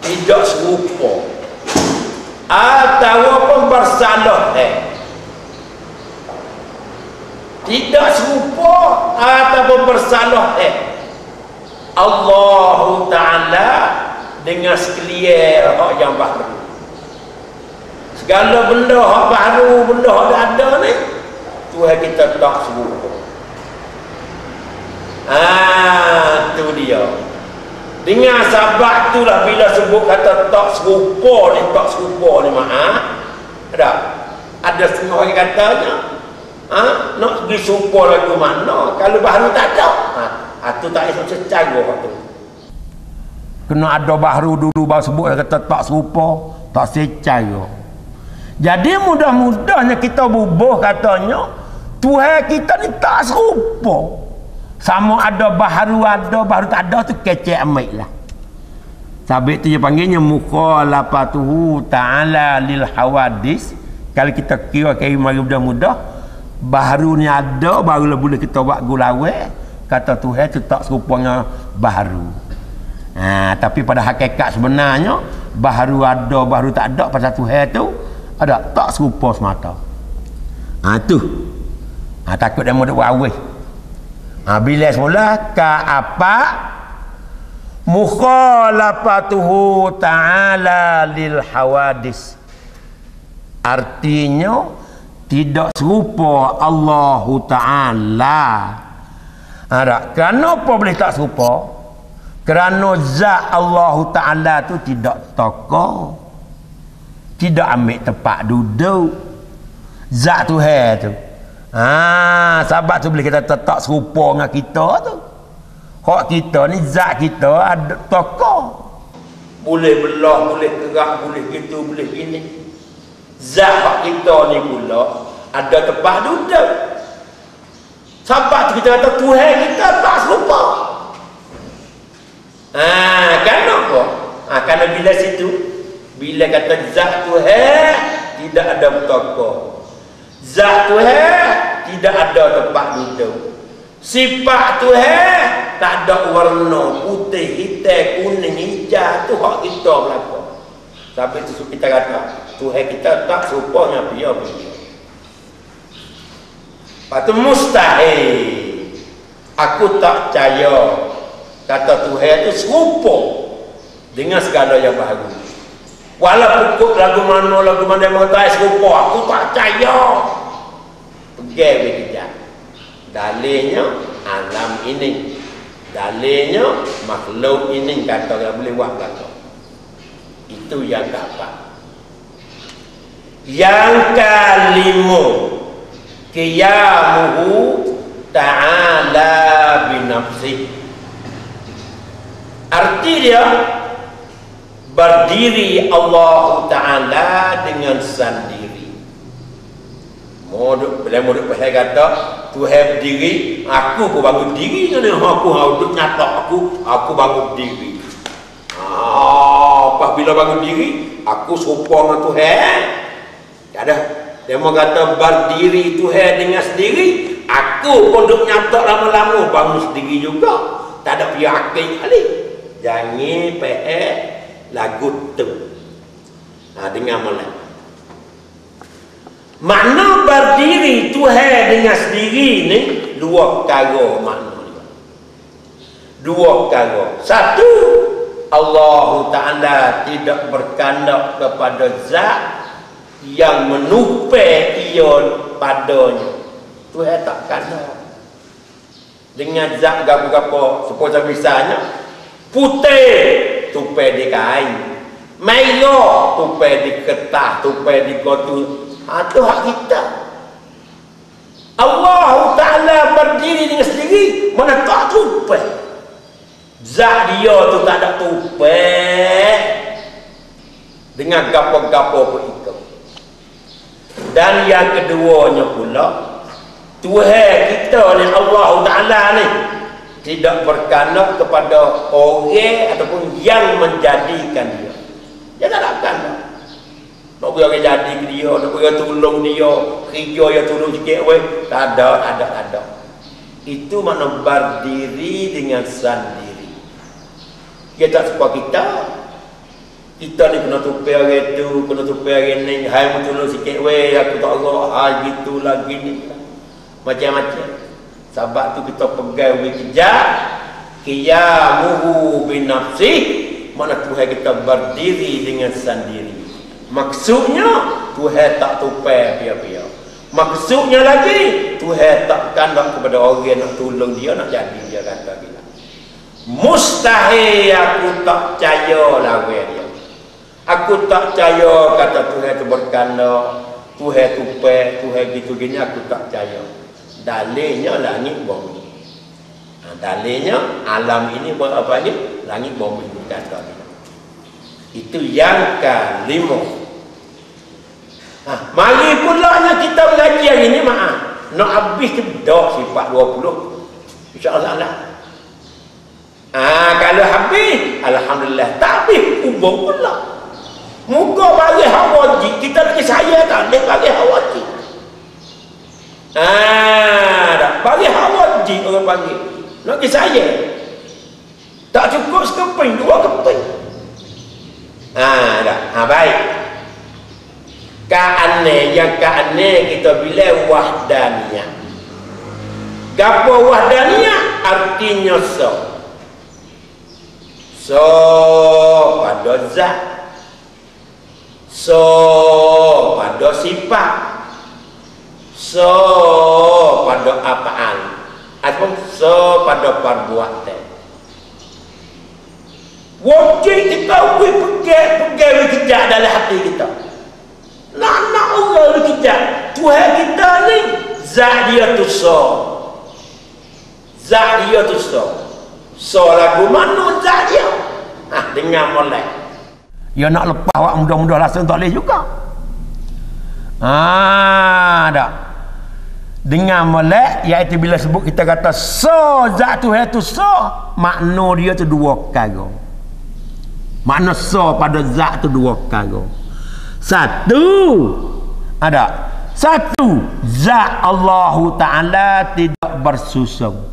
tidak serupa. Atau bersalah eh. Tidak serupa atau bersalah eh Allah Ta'ala dengan sekalian hak yang baru segala benda hak baru benda hak ada ni Tuhan kita tak serupa ah tu dia dengan sahabat tu lah bila sebut kata tak serupa ni, tak serupa ni maaf. Ada? Ada setengah orang katanya. Ha? Nak pergi serupa lagu mana? Kalau baru tak ada. Ha? Ha tu tak esok secara tu. Kena ada baru dulu baru sebut kata tak serupa, tak secaya. Jadi mudah-mudahnya kita bubuh katanya Tuhan kita ni tak serupa. Sama ada baru ada, baru tak ada tu kecek amik lah. Sabit tu dia panggilnya mukhalafatuhu ta'ala lil hawadis. Kalau kita kira kira mari mudah-mudah, baru ni ada, barulah boleh kita buat gulawai. Kata Tuhan tu tak serupanya baru. Ha, tapi pada hakikat sebenarnya baru ada baru tak ada pasal Tuhan tu ada tak serupa semata. Ha tu. Ha takut dia mau buat awih. Ha bila semula ka apa mukhalafatuhu ta'ala lil hawadis. Artinya tidak serupa Allah Ta'ala. Ada. Kenapa boleh tak serupa? kerana zat Allah Ta'ala tu tidak tokoh. Tidak ambil tempat duduk. Zat Tuhan tu. Ha, sahabat tu boleh kita tetap serupa dengan kita tu. Hak kita ni zat kita ada tokoh. Boleh belah, boleh gerak, boleh gitu, boleh ini. Zat hak kita ni pula ada tempat duduk. Sahabat tu kita kata Tuhan kita tak serupa Ha, kenapa? Ha, kerana bila situ bila kata zat Tuhan tidak ada toko. Zat Tuhan tidak ada tempat duduk. Sifat Tuhan tak ada warna putih, hitam, kuning, hijau tu hak kita berlaku. Sampai itu kita kata Tuhan kita tak serupa dengan dia. Patu mustahil. Aku tak percaya. Kata Tuhan itu serupa dengan segala yang baru walaupun kut lagu mana lagu mana yang mengatakan serupa. Aku tak percaya. Pergi begitu dalilnya alam ini. Dalilnya makhluk ini kata yang boleh buat kata. Itu yang dapat. Yang kelima kiyamuhu ta'ala binafsih Arti dia berdiri Allah Taala dengan sendiri. Moduk bila moduk pasal kata Tuhan berdiri, aku pun bangun diri dengan aku duduk nyata aku, aku bangun diri. Ah, bila bangun diri, aku serupa dengan Tuhan. Tak ada. Dia mau kata berdiri Tuhan dengan sendiri, aku pun duduk nyata lama-lama bangun sendiri juga. Tak ada pihak kali jangan pe lagu tu. Ha, dengan malam makna berdiri Tuhan dengan sendiri ni dua perkara makna dia. Dua perkara. Satu Allah Ta'ala tidak berkandak kepada zat yang menupai ia padanya Tuhan tak kandak dengan zat gapo-gapo seperti misalnya putih tupai di kain. Merah tupai di ketah tupai di kotu. Ha, itu hak kita. Allah Ta'ala berdiri dengan sendiri mana tak tupai. Zat dia tu tak ada tupai. Dengan gapo-gapo pun itu. Dan yang keduanya pula Tuhan kita ni Allah Ta'ala ni tidak berkanak kepada orang ataupun yang menjadikan dia. Dia tak akan nak beri orang jadi dia nak beri tolong dia kerja yang tolong sikit weh tak ada ada ada. Itu mana berdiri dengan sendiri. Dia tak sepa kita. Kita ni kena tupai orang tu kena tupai orang ni hai mu tolong sikit weh aku tak Allah ha gitu lagi ni macam-macam. Sebab tu kita pegang we kejap qiyamuhu bi nafsi mana Tuhan kita berdiri dengan sendiri. Maksudnya Tuhan tak tupai pia-pia maksudnya lagi Tuhan tak kandang kepada orang nak tolong dia nak jadi dia kata gila mustahil aku tak percaya lagu dia. Aku tak percaya kata Tuhan tu berkanda Tuhan tupai Tuhan gitu gini aku tak percaya dalilnya langit bumi ha, dalilnya alam ini berapa ni? Langit bumi kata ni. Itu yang kelima. Ha, mari pulaknya kita mengaji hari ni maaf. Nak habis ke dah sifat 20. InsyaAllah lah. Ah, kalau habis, Alhamdulillah. Tapi ubah pula. Muka bagi hawaji, kita lagi saya tak, dia bagi hawaji. Ah. Bagi hawaji orang panggil. Nak ke saya. Tak cukup sekeping, dua keping. Ah, dah. Ah, baik. Ka'ane yang ka'ane kita bila wahdaniyah. Gapo wahdaniyah artinya so. So pada zat. So pada sifat. So pada apaan. Ataupun so pada perbuatan. Wajib kita pergi-pergi kejap dalam hati kita. Nak-nak orang ni kejap. Tuhan kita ni, zat dia tu so. Zat dia tu so. So lagu mana zat dia? Ha, dengar mulai. Ya nak lepas awak mudah-mudah langsung tak boleh juga. Ah, dah. Dengar molek iaitu bila sebut kita kata so zat tu tu so makna dia tu dua kali. Makna so pada zat tu dua kali. Satu ada satu zat Allah Taala tidak bersusung.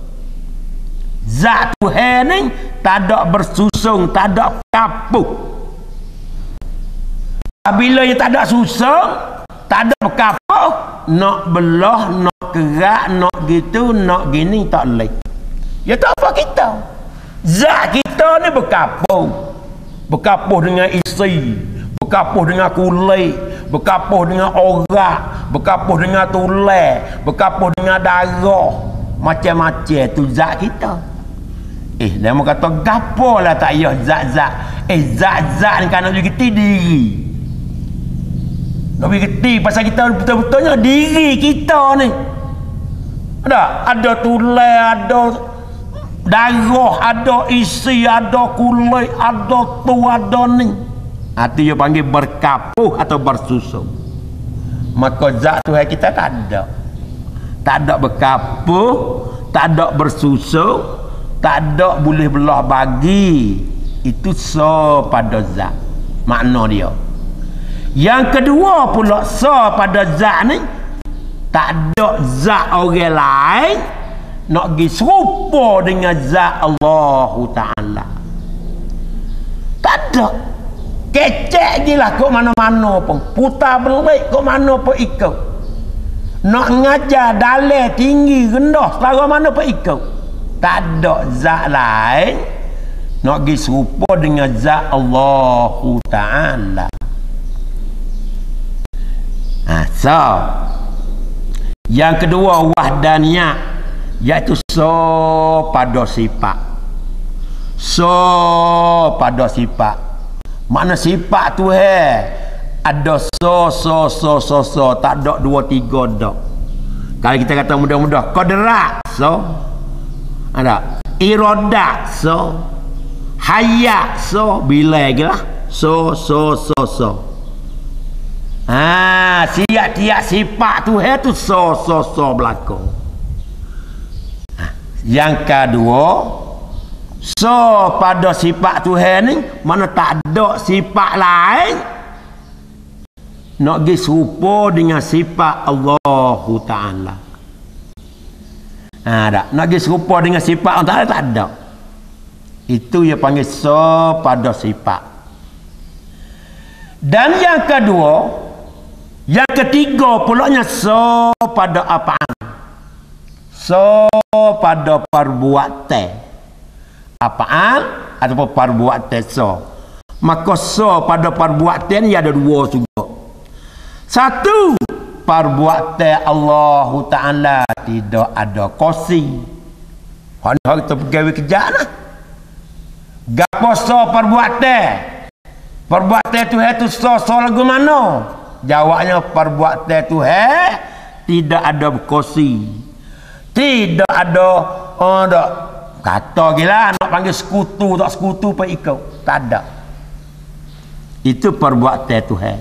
Zat Tuhan ni tak ada bersusung, tak ada kapuh. Bila dia tak ada susung, tak ada berkapuh, nak belah, nak gerak, nak gitu, nak gini tak boleh. Ya tak apa kita. Zat kita ni berkapuh. Berkapuh dengan isi, berkapuh dengan kulit, berkapuh dengan orak, berkapuh dengan tulang, berkapuh dengan darah. Macam-macam tu zat kita. Eh, dia mau kata gapo lah tak ya zat-zat. Eh, zat-zat ni kan nak kita diri. Nak kerti pasal kita betul-betulnya diri kita ni. Ada, ada tulang, ada darah, ada isi, ada kulit, ada tu, ada ni. Hati dia panggil berkapuh atau bersusun. Maka zat Tuhan kita tak ada. Tak ada berkapuh, tak ada bersusun, tak ada boleh belah bagi. Itu so pada zat. Makna dia. Yang kedua pula so pada zat ni tak ada zat orang lain nak pergi serupa dengan zat Allah Ta'ala. Tak ada. Kecek je lah kok mana-mana pun. Putar belik kok mana pun ikut. Nak ngajar dalai tinggi rendah selara mana pun ikut. Tak ada zat lain nak pergi serupa dengan zat Allah Ta'ala. Ha, so yang kedua wahdaniyah iaitu so pada sifat. So pada sifat. Mana sifat tu he? Ada so so so so so tak ada dua tiga dak. Kalau kita kata mudah-mudah qadrat so ada iradat so hayat so bila lagi lah so so so so Ah, tiap-tiap sifat tu he tu so so so berlaku. Ha. Yang kedua, so pada sifat tu he ni mana tak ada sifat lain nak pergi serupa dengan sifat Allah Ta'ala. Ha, tak. Nak pergi serupa dengan sifat Allah Ta'ala tak ada. Itu yang panggil so pada sifat. Dan yang kedua, yang ketiga pulaknya so pada apaan? So pada perbuatan. Apaan? Ataupun perbuatan so. Maka so pada perbuatan ni ada dua juga. Satu, perbuatan Allah Ta'ala tidak ada kosi. Hari-hari kita pergi kerja lah. Gapa so perbuatan? Perbuatan tu itu so-so lagu mana? Jawabnya perbuatan tu he tidak ada berkosi. Tidak ada oh, ada kata gila nak panggil sekutu tak sekutu pun ikut. Tak ada. Itu perbuatan Tuhan.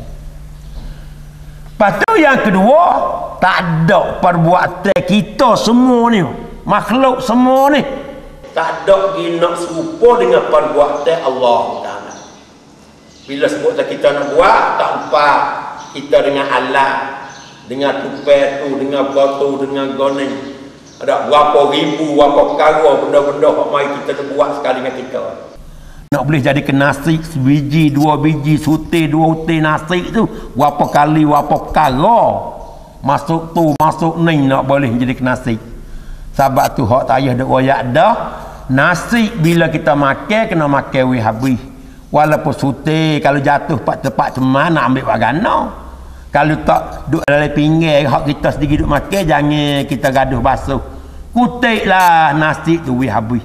Lepas tu yang kedua tak ada perbuatan kita semua ni. Makhluk semua ni. Tak ada nak serupa dengan perbuatan Allah Ta'ala. Bila sebut kita nak buat tak empat kita dengan alat dengan tupai tu dengan batu dengan goning. Ada berapa ribu berapa perkara benda-benda yang mari kita buat sekali dengan kita. Nak boleh jadi ke nasi sebiji dua biji suti dua uti nasi tu berapa kali berapa perkara. Masuk tu masuk ni nak boleh jadi ke nasi. Sebab tu hak tak payah duk royak dah. Nasi bila kita makan kena makan wi habis. Walaupun suti kalau jatuh pak tepat cuma nak ambil bagana kalau tak duduk dalam pinggir hak kita sedikit duduk makan jangan kita gaduh basuh. Kutiklah nasi tu we habis.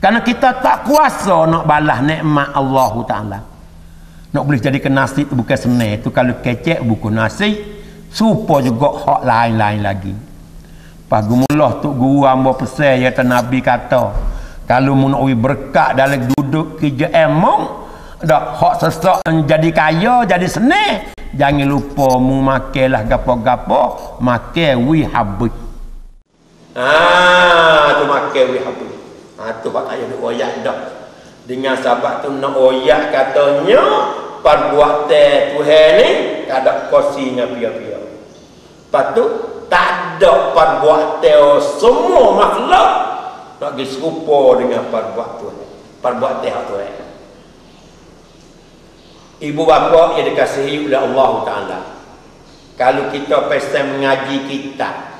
Kerana kita tak kuasa nak balas nikmat Allah Ta'ala. Nak boleh jadi nasi tu bukan senang tu kalau kecek buku nasi supo juga hak lain-lain lagi. Pagi mula tu guru hamba pesan ya Nabi kata kalau mu nak berkat dalam duduk kerja emong dak hak sesak jadi kaya jadi senang jangan lupa mu makanlah gapo-gapo makan wi habis ah tu makan wi habis ah tu pak ayah nak oyak dah dengan sahabat tu nak oyak katanya perbuatan Tuhan ni tak ada kosinya pia-pia. Patut tak ada perbuatan semua makhluk nak serupa dengan perbuatan Tuhan. Perbuatan Tuhan ibu bapa yang dikasihi oleh Allah Ta'ala. Kalau kita pesan mengaji kitab.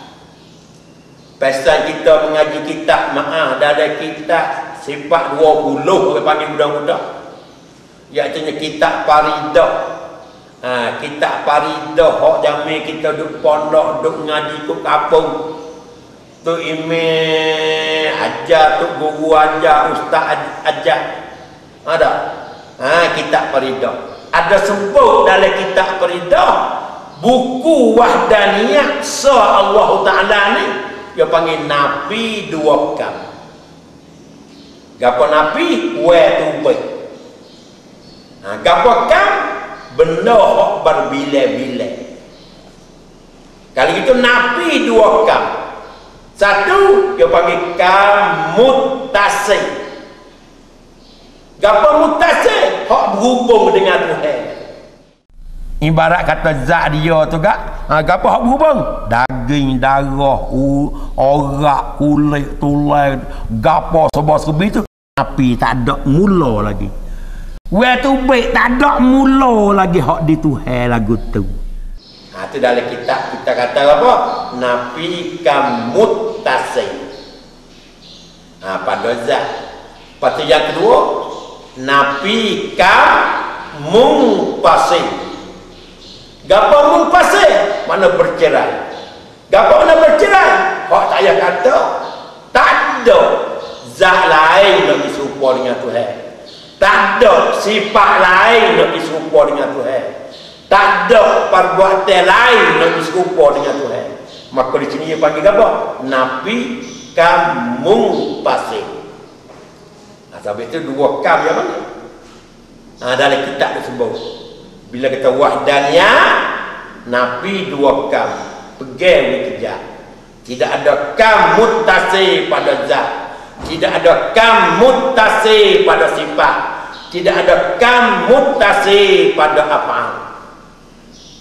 Pesan kita mengaji kitab maaf ada kitab sifat 20 orang panggil budak-budak. Iaitu kitab paridah. Ha, kitab paridah hak jamin kita duduk pondok duduk ngaji ke kapung. Tu ime ajar tu guru ajar ustaz ajar ada ha, kitab paridah ada sebut dalam kitab peridah buku wahdaniyah sa Allah Ta'ala ni dia panggil Nabi dua kam. Gapa Nabi? We tubai ha, gapa kam? Benda berbila-bila kalau itu Nabi dua kam. Satu dia panggil kam Gapa mutasir hak berhubung dengan Tuhan. Ibarat kata zat dia tu gak, ha, gapa hak berhubung? Daging, darah, orak, kulit, tulai, gapa sebab-sebab itu. Tapi tak ada mula lagi. Weh tu baik, tak ada mula lagi hak di Tuhan lagu tu. Ha, tu dalam kitab kita kata apa? Nabi kamut tasir. Ha, pada zat. Lepas yang kedua, Nabi mung pasing. Gapa pasing? Mana bercerai? Gapa mana bercerai? Kok saya kata tak ada zat lain nak disuruh dengan Tuhan. Tak ada sifat lain nak disuruh dengan Tuhan. Tak ada perbuatan lain nak disuruh dengan Tuhan. Maka di sini dia panggil apa? Nabi kamung pasing. Sebab itu dua kam yang mana? Ha, dalam kitab tersebut. Bila kita wahdannya, Nabi dua kam. Pergi kerja. Tidak ada kam mutasi pada zat. Tidak ada kam mutasi pada sifat. Tidak ada kam mutasi pada apa.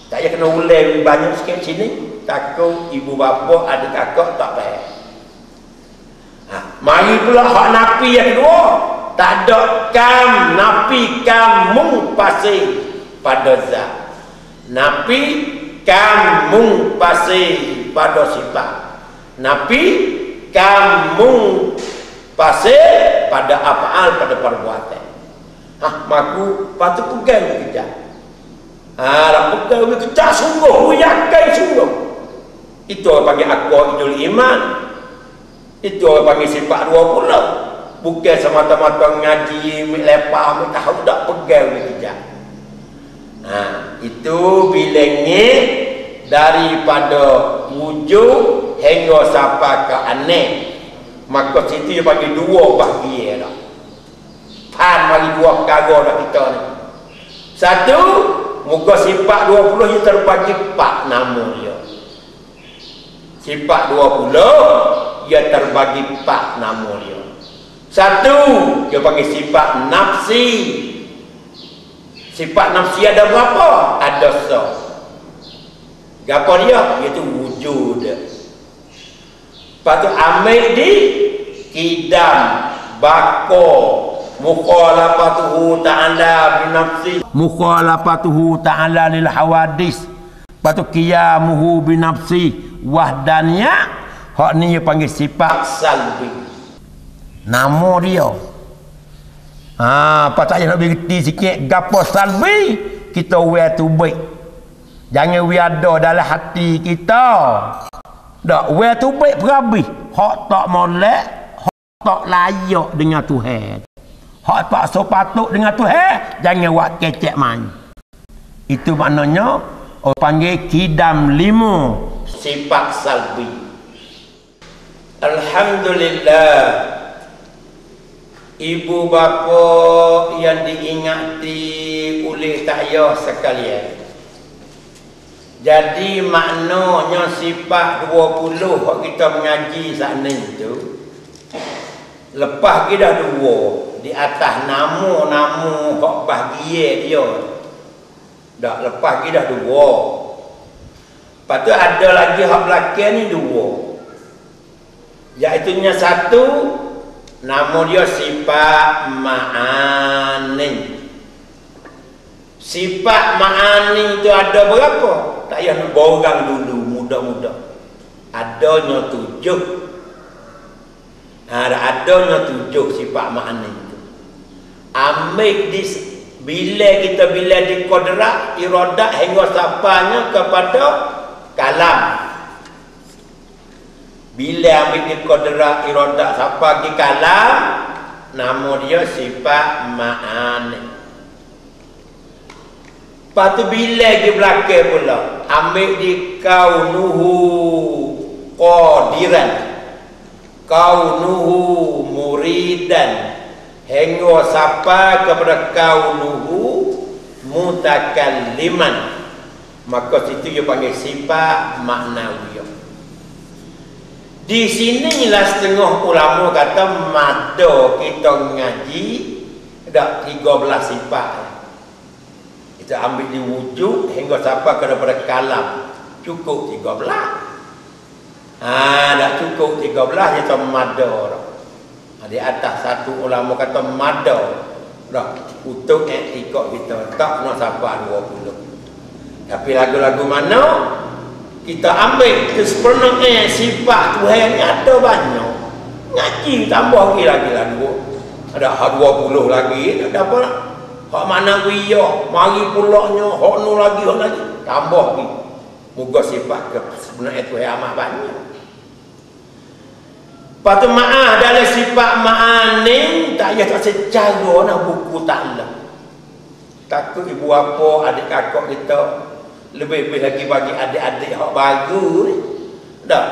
Tak payah kena ulang banyak sikit sini. Takut ibu bapa ada kakak tak payah. Ha, mari pula hak Nabi yang kedua. Tak ada kam Nabi kamu pasti pada zat. Nabi kamu pasti pada sifat. Nabi kamu pasti pada apa pada perbuatan. Hah, maku patut pegang kerja. Ah, ha, pegang kerja sungguh, yakin sungguh. Itu orang panggil idul iman. Itu orang panggil sifat dua puluh. Bukan semata-mata ngaji, ambil lepah, ambil tahu tak pegang ni kejap. Ha, itu bilangnya daripada wujud hingga sampai ke aneh. maka situ dia panggil dua bahagia dah pan bagi dua perkara dah kita ni satu muka sifat 20 dia terbagi empat nama dia sifat 20 dia terbagi empat nama dia. Satu dia panggil sifat nafsi. Sifat nafsi ada berapa? ada so. Apa dia? iaitu wujud. Lepas tu ambil di kidam bako mukhalafatuhu ta'ala binafsi. Mukhalafatuhu ta'ala lil hawadis. Lepas tu qiyamuhu binafsi. Wahdaniyah hak ni dia panggil sifat salbi nama dia. Ha apa tak nak berhenti sikit. Gapo salbi? Kita we tu baik. Jangan we ada dalam hati kita. Dak we tu baik perabih hak tak molek hak tak layak dengan Tuhan. Hak tak so patut dengan Tuhan, jangan buat kecek main. Itu maknanya orang panggil kidam lima. Sifat salbi. Alhamdulillah. Ibu bapa yang diingati oleh takyah sekalian. Jadi maknanya sifat 20 yang kita mengaji saat ini tu lepas kita dua di atas nama-nama hak bahagia dia dah lepas kita dua. Lepas tu ada lagi hak belakang ni dua iaitu nya satu nama dia sifat ma'ani sifat ma'ani tu ada berapa? Tak payah borang dulu muda-muda. Adanya tujuh. Ada adanya tujuh sifat ma'ani ambil di bila kita bila di kodrak iradat hingga sapanya kepada kalam bila ambil di kodrak iradat sapa di kalam? Nama dia sifat ma'ani Lepas tu bila di belakang pula? Ambil di kaunuhu Qadiran. Kaunuhu muridan. Hingga sampai kepada kaunuhu mutakalliman. Maka situ dia panggil sifat maknawiyah di sini lah setengah ulama kata mada kita ngaji dah 13 sifat. Kita ambil di wujud hingga sampai kepada kalam. Cukup 13 ha dah cukup 13 itu mada Ha, di atas satu ulama kata mada. Dah untuk etika kita tak nak sampai 20 tapi lagu-lagu mana kita ambil kesepenuhnya sifat Tuhan ni ada banyak. Ngaji tambah lagi lagi lagu ada hak 20 lagi ada apa hak mana wiya mari pulaknya hak nu lagi hak lagi. Tambah lagi. Moga sifat ke sebenarnya Tuhan amat banyak. Patu ma'ah dalam sifat ma'aning tak payah tak secara nak buku tak. Takut ibu apa, adik kakak kita lebih-lebih lagi bagi adik-adik yang baru. Dah.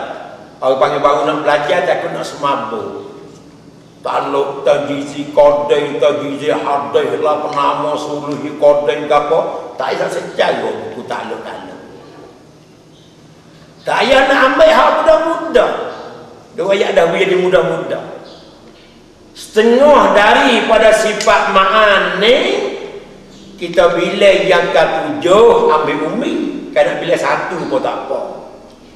Orang panggil baru nak belajar takut nak semabuk. Taluk tajizi kodeng, tajizi hadeh lah penama suluhi kodeng ke apa. Tak tak secara buku tak lah. Tak payah nak ambil hak mudah-mudah. Dua ayat dah jadi mudah-mudah. Setengah daripada sifat ma'an ni kita bila yang ketujuh ambil umi. Kerana bila satu pun tak apa.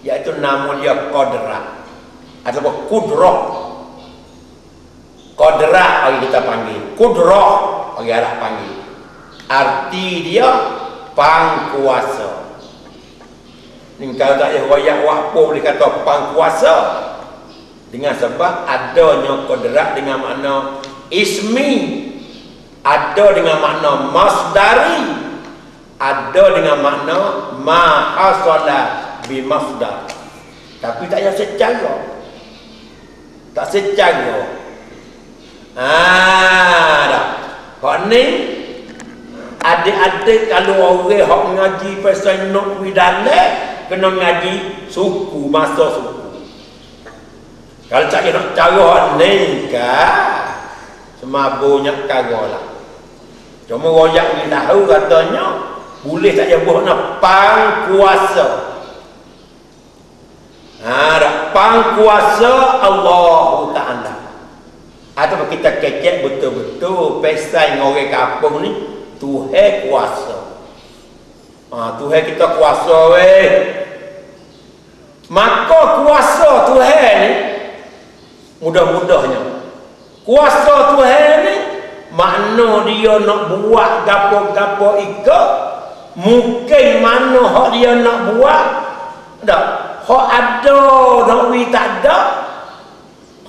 Iaitu nama dia Qadra. Ataupun Kudroh. Qadra bagi kita panggil. Kudroh bagi Arab panggil. Arti dia pangkuasa. Ni kalau tak ada wayak wakpo boleh kata pangkuasa dengan sebab adanya kodrat dengan makna ismi ada dengan makna masdari. Ada dengan makna ma hasala bi masdar tapi tak yang secara. Tak secara. Ah dah. Ni adik-adik kalau orang hak mengaji pasal nak widale kena mengaji suku masa suku. Kalau tak nak cara ni kan semabunya kagolah cuma royak ni tahu katanya boleh tak jabuk nak pang kuasa. Ha, pang kuasa Allah Ta'ala. Atau kita kecek betul-betul pesta yang orang kampung ni Tuhan kuasa. Ha, Tuhan kita kuasa weh. Maka kuasa Tuhan ni mudah-mudahnya. Kuasa Tuhan makna dia nak buat gapo-gapo ika mungkin mana hak dia nak buat? Tak. Hak ada nak wi tak ada?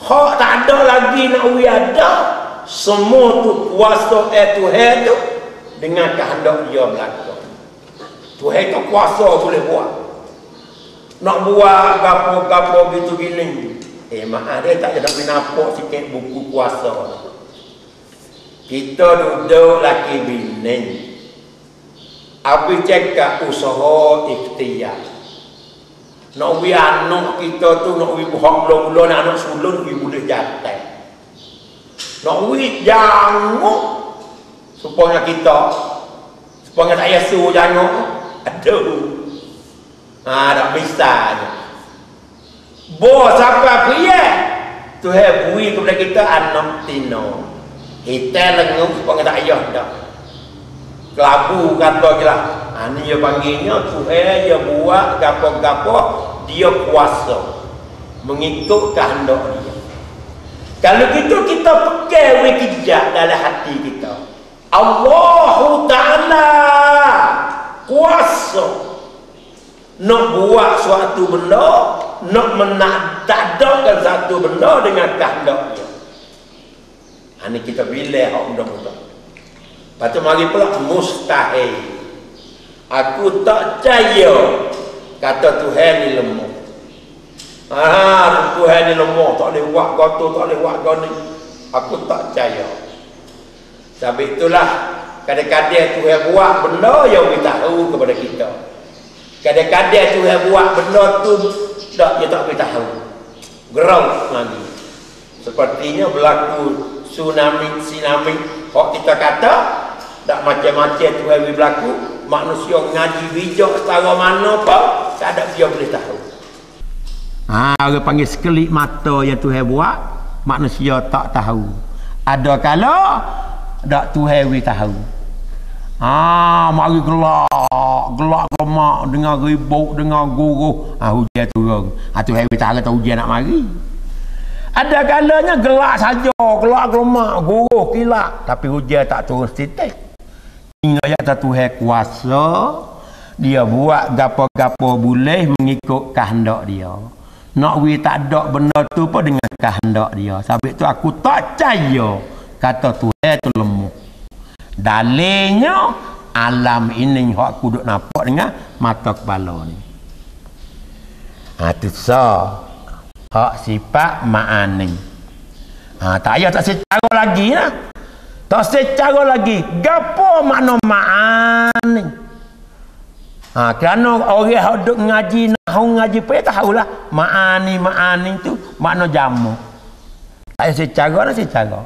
Hak tak ada lagi nak wi ada? Semua tu kuasa eh Tuhan tu dengan kehendak dia berlaku. Tuhan tu kuasa boleh buat. Nak buat gapo-gapo gitu gini Eh, mahal dia tak ada nak nampak sikit buku kuasa. Kita duduk laki bini. Habis cakap usaha ikhtiar. Nak wi anak kita tu, nak wi buhak mula-mula nak anak sulun, wi boleh jatuh. Nak wi janguk. Supaya kita, supaya tak payah suruh janguk. Aduh. Ha, tak bisa. Bo siapa pria? Tuhan bui kepada kita anak tino. Kita lengup supaya tak ayah dah. Kelabu kata kita. Ha, ni dia panggilnya Tuhan dia buat gapo-gapo dia kuasa. Mengikut kehendak dia. Kalau kita kita pegang wikijak dalam hati kita. Allah Ta'ala kuasa nak buat suatu benda nak menadadakkan satu benda dengan kehendak dia ini kita bila hak mudah-mudah. Lepas tu mari pula mustahil. Aku tak percaya kata Tuhan ni lemah. Ah, Tuhan ni lemah tak boleh buat kata tak boleh buat kau ni aku tak percaya. Sebab itulah kadang-kadang Tuhan buat benda yang kita tahu kepada kita. Kadang-kadang tu yang buat benda tu tak dia tak tahu. Gerau lagi. Sepertinya berlaku tsunami, tsunami. Kok kita kata tak macam-macam tu yang berlaku. Manusia ngaji bijak setara mana apa tak ada dia boleh tahu. Ha, orang panggil sekelip mata yang Tuhan buat, manusia tak tahu. Ada kala tak Tuhan tahu. Ah, mari gelak, gelak lemak dengan ribut dengan guru. Ah, hujan turun. Ah, tu hari tak tahu hujan nak mari. Ada kalanya gelak saja, gelak lemak, guru kilak, tapi hujan tak turun setitik. Hingga ya satu hari kuasa, dia buat gapo-gapo boleh mengikut kehendak dia. Nak wi tak ada benda tu pun dengan kehendak dia. Sebab tu aku tak percaya kata Tuhan tu lemah. Dalilnya alam ini yang aku duk nampak dengan mata kepala ni. Ha tu so. Hak sifat ma'ani. Ha tak payah tak secara lagi lah. Tak secara lagi. Gapo makna ma'ani? Ha kerana orang yang duk ngaji nak ngaji pun tahulah ma'ani ma'ani tu makna jamu. Tak payah secara lah secara.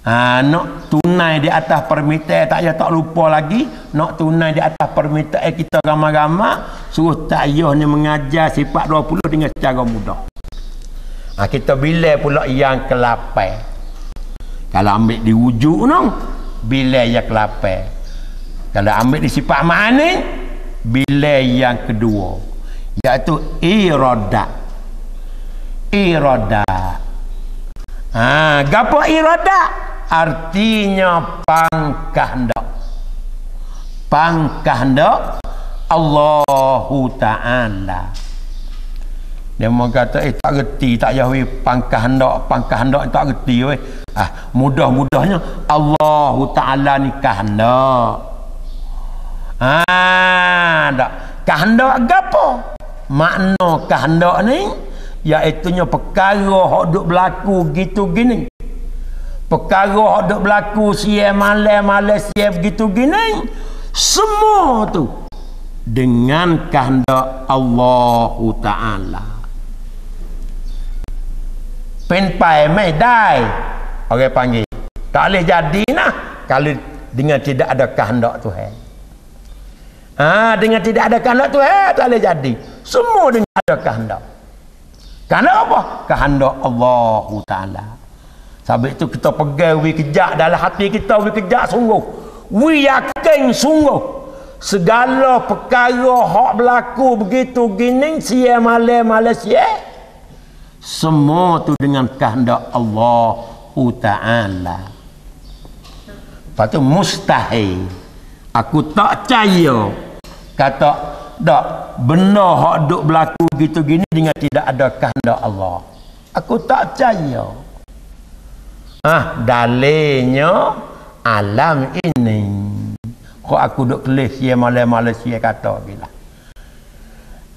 Ha, nak tunai di atas permintaan tak payah tak lupa lagi nak tunai di atas permintaan kita ramai-ramai suruh tak payah ni mengajar sifat 20 dengan secara mudah. Ha, kita bila pula yang ke-8 kalau ambil di wujud no, bila yang ke-8 kalau ambil di sifat ma'ani bila yang kedua iaitu iradat iradat ha, gapo iradat artinya pangkahendak pangkahendak Allahu Ta'ala. Dia mau kata eh tak reti tak jauhi pangkahendak pangkahendak tak reti weh. Ah mudah-mudahnya Allahu Ta'ala ni kahendak ah tak. Kahendak gapo makna kahendak ni iaitu perkara hok duk berlaku gitu gini perkara duk berlaku siap malam malam siap begitu gini semua tu dengan kehendak Allah Ta'ala. Penpai mai dai orang panggil. Tak boleh jadi nah kalau dengan tidak ada kehendak Tuhan. Ha, dengan tidak ada kehendak Tuhan tak boleh jadi. Semua dengan ada kehendak. Kerana apa? kehendak Allah Ta'ala sebab itu kita pegang we kejak dalam hati kita we kejak sungguh. We yakin sungguh. Segala perkara hak berlaku begitu gini sia malam malam sia semua tu dengan kehendak Allah Taala. Tu mustahil. Aku tak percaya. Kata tak benar hak duk berlaku gitu gini dengan tidak ada kehendak Allah. Aku tak percaya ah dalilnya alam ini Kau aku duk kelis sia malam-malam sia kata gila.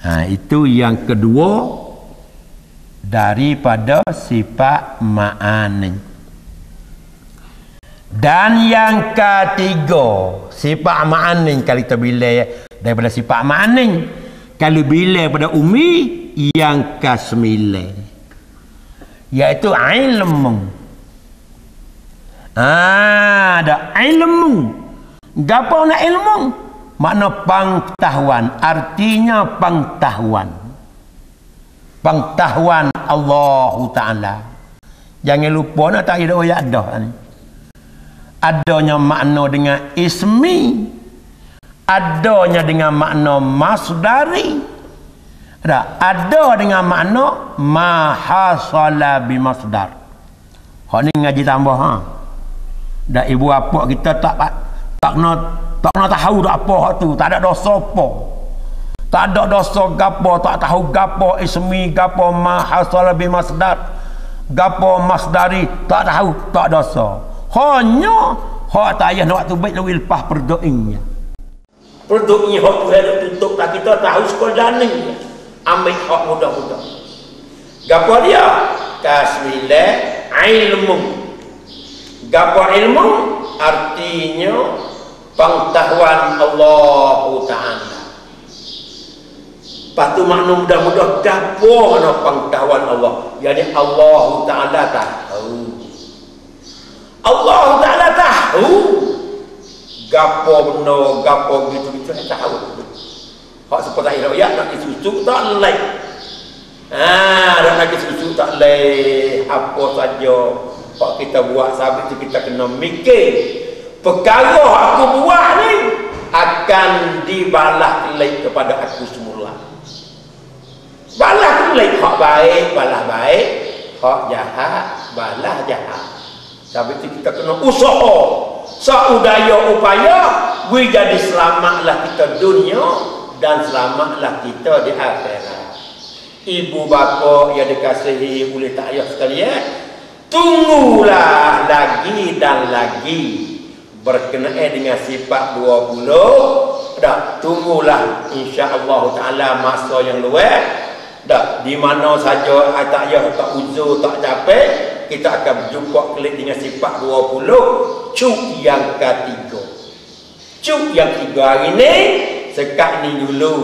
Ha, itu yang kedua daripada sifat ma'ani. Dan yang ketiga, sifat ma'ani kalau kita bila daripada sifat ma'ani. Kalau bila pada umi yang kesembilan. Iaitu ilmu. Ah, ada ilmu. Gapo nak ilmu? Makna pengetahuan, artinya pengetahuan. Pengetahuan Allah Taala. Jangan lupa nak tak ada ayat dah ni. Adanya makna dengan ismi. Adanya dengan makna masdari. Ada, ada dengan makna mahasala bi masdar. Hak ni ngaji tambah ha. Dak ibu apa kita tak tak kena tak kena tahu dak apa hak tu. Tak ada dosa apa. Tak ada dosa gapo tak tahu gapo ismi gapo ma hasal bi masdar gapo masdari tak tahu tak dosa. Hanya hak tak payah nak tu baik lawi lepas perdoinya. Perdoinya hak tu hendak tutup tak kita tahu sekolah ni. Ambil hak mudah-mudah. Gapo dia? Kasmile ilmu gapo ilmu? Artinya pengetahuan Allah Ta'ala. Lepas tu makna mudah-mudah dapur mana pengetahuan Allah? Jadi Allah Ta'ala tahu. Allah Ta'ala tahu. Gapo benda, gapo gitu-gitu Dia tahu. Hak seperti ini Ya nak disusu tak lain Ah, ha, nak disusu tak lain Apa saja Hak kita buat sabit tu kita kena mikir. Perkara aku buat ni akan dibalas kelai kepada aku semula. Balas kelai hak baik balas baik. Hak jahat balas jahat. Tapi kita kena usaha. Saudaya upaya we jadi selamatlah kita dunia dan selamatlah kita di akhirat. Ibu bapa yang dikasihi oleh tak ayah sekalian tunggulah lagi dan lagi. Berkenaan dengan sifat 20 dah tunggulah insya-Allah taala masa yang luar dah di mana saja tak ya tak uzur tak capek kita akan berjumpa klik dengan sifat 20 cuk yang ketiga. Cuk yang tiga hari ni sekat ni dulu.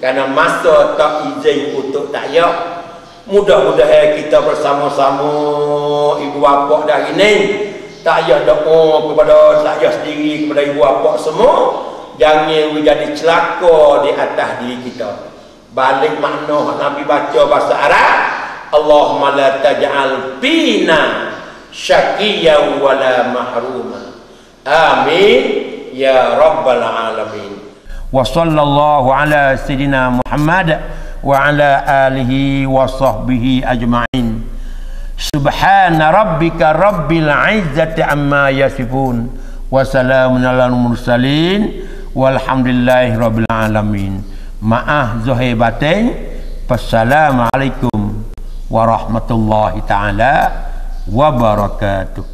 Kerana masa tak izin untuk tak ya mudah-mudahan kita bersama-sama ibu bapa dah ini. Tak payah doa kepada tak sendiri kepada ibu bapa semua. Jangan menjadi celaka di atas diri kita. Balik makna Nabi baca bahasa Arab Allahumma la taj'al bina syaqiyyan wala mahruma. Amin. Ya rabbal alamin. Wa sallallahu ala sayidina Muhammad wa ala alihi wa sahbihi ajma'in. Subhana rabbika rabbil izzati amma yasifun wa salamun alal mursalin walhamdulillahi rabbil alamin. Maaf zuhir batin Assalamualaikum warahmatullahi taala wabarakatuh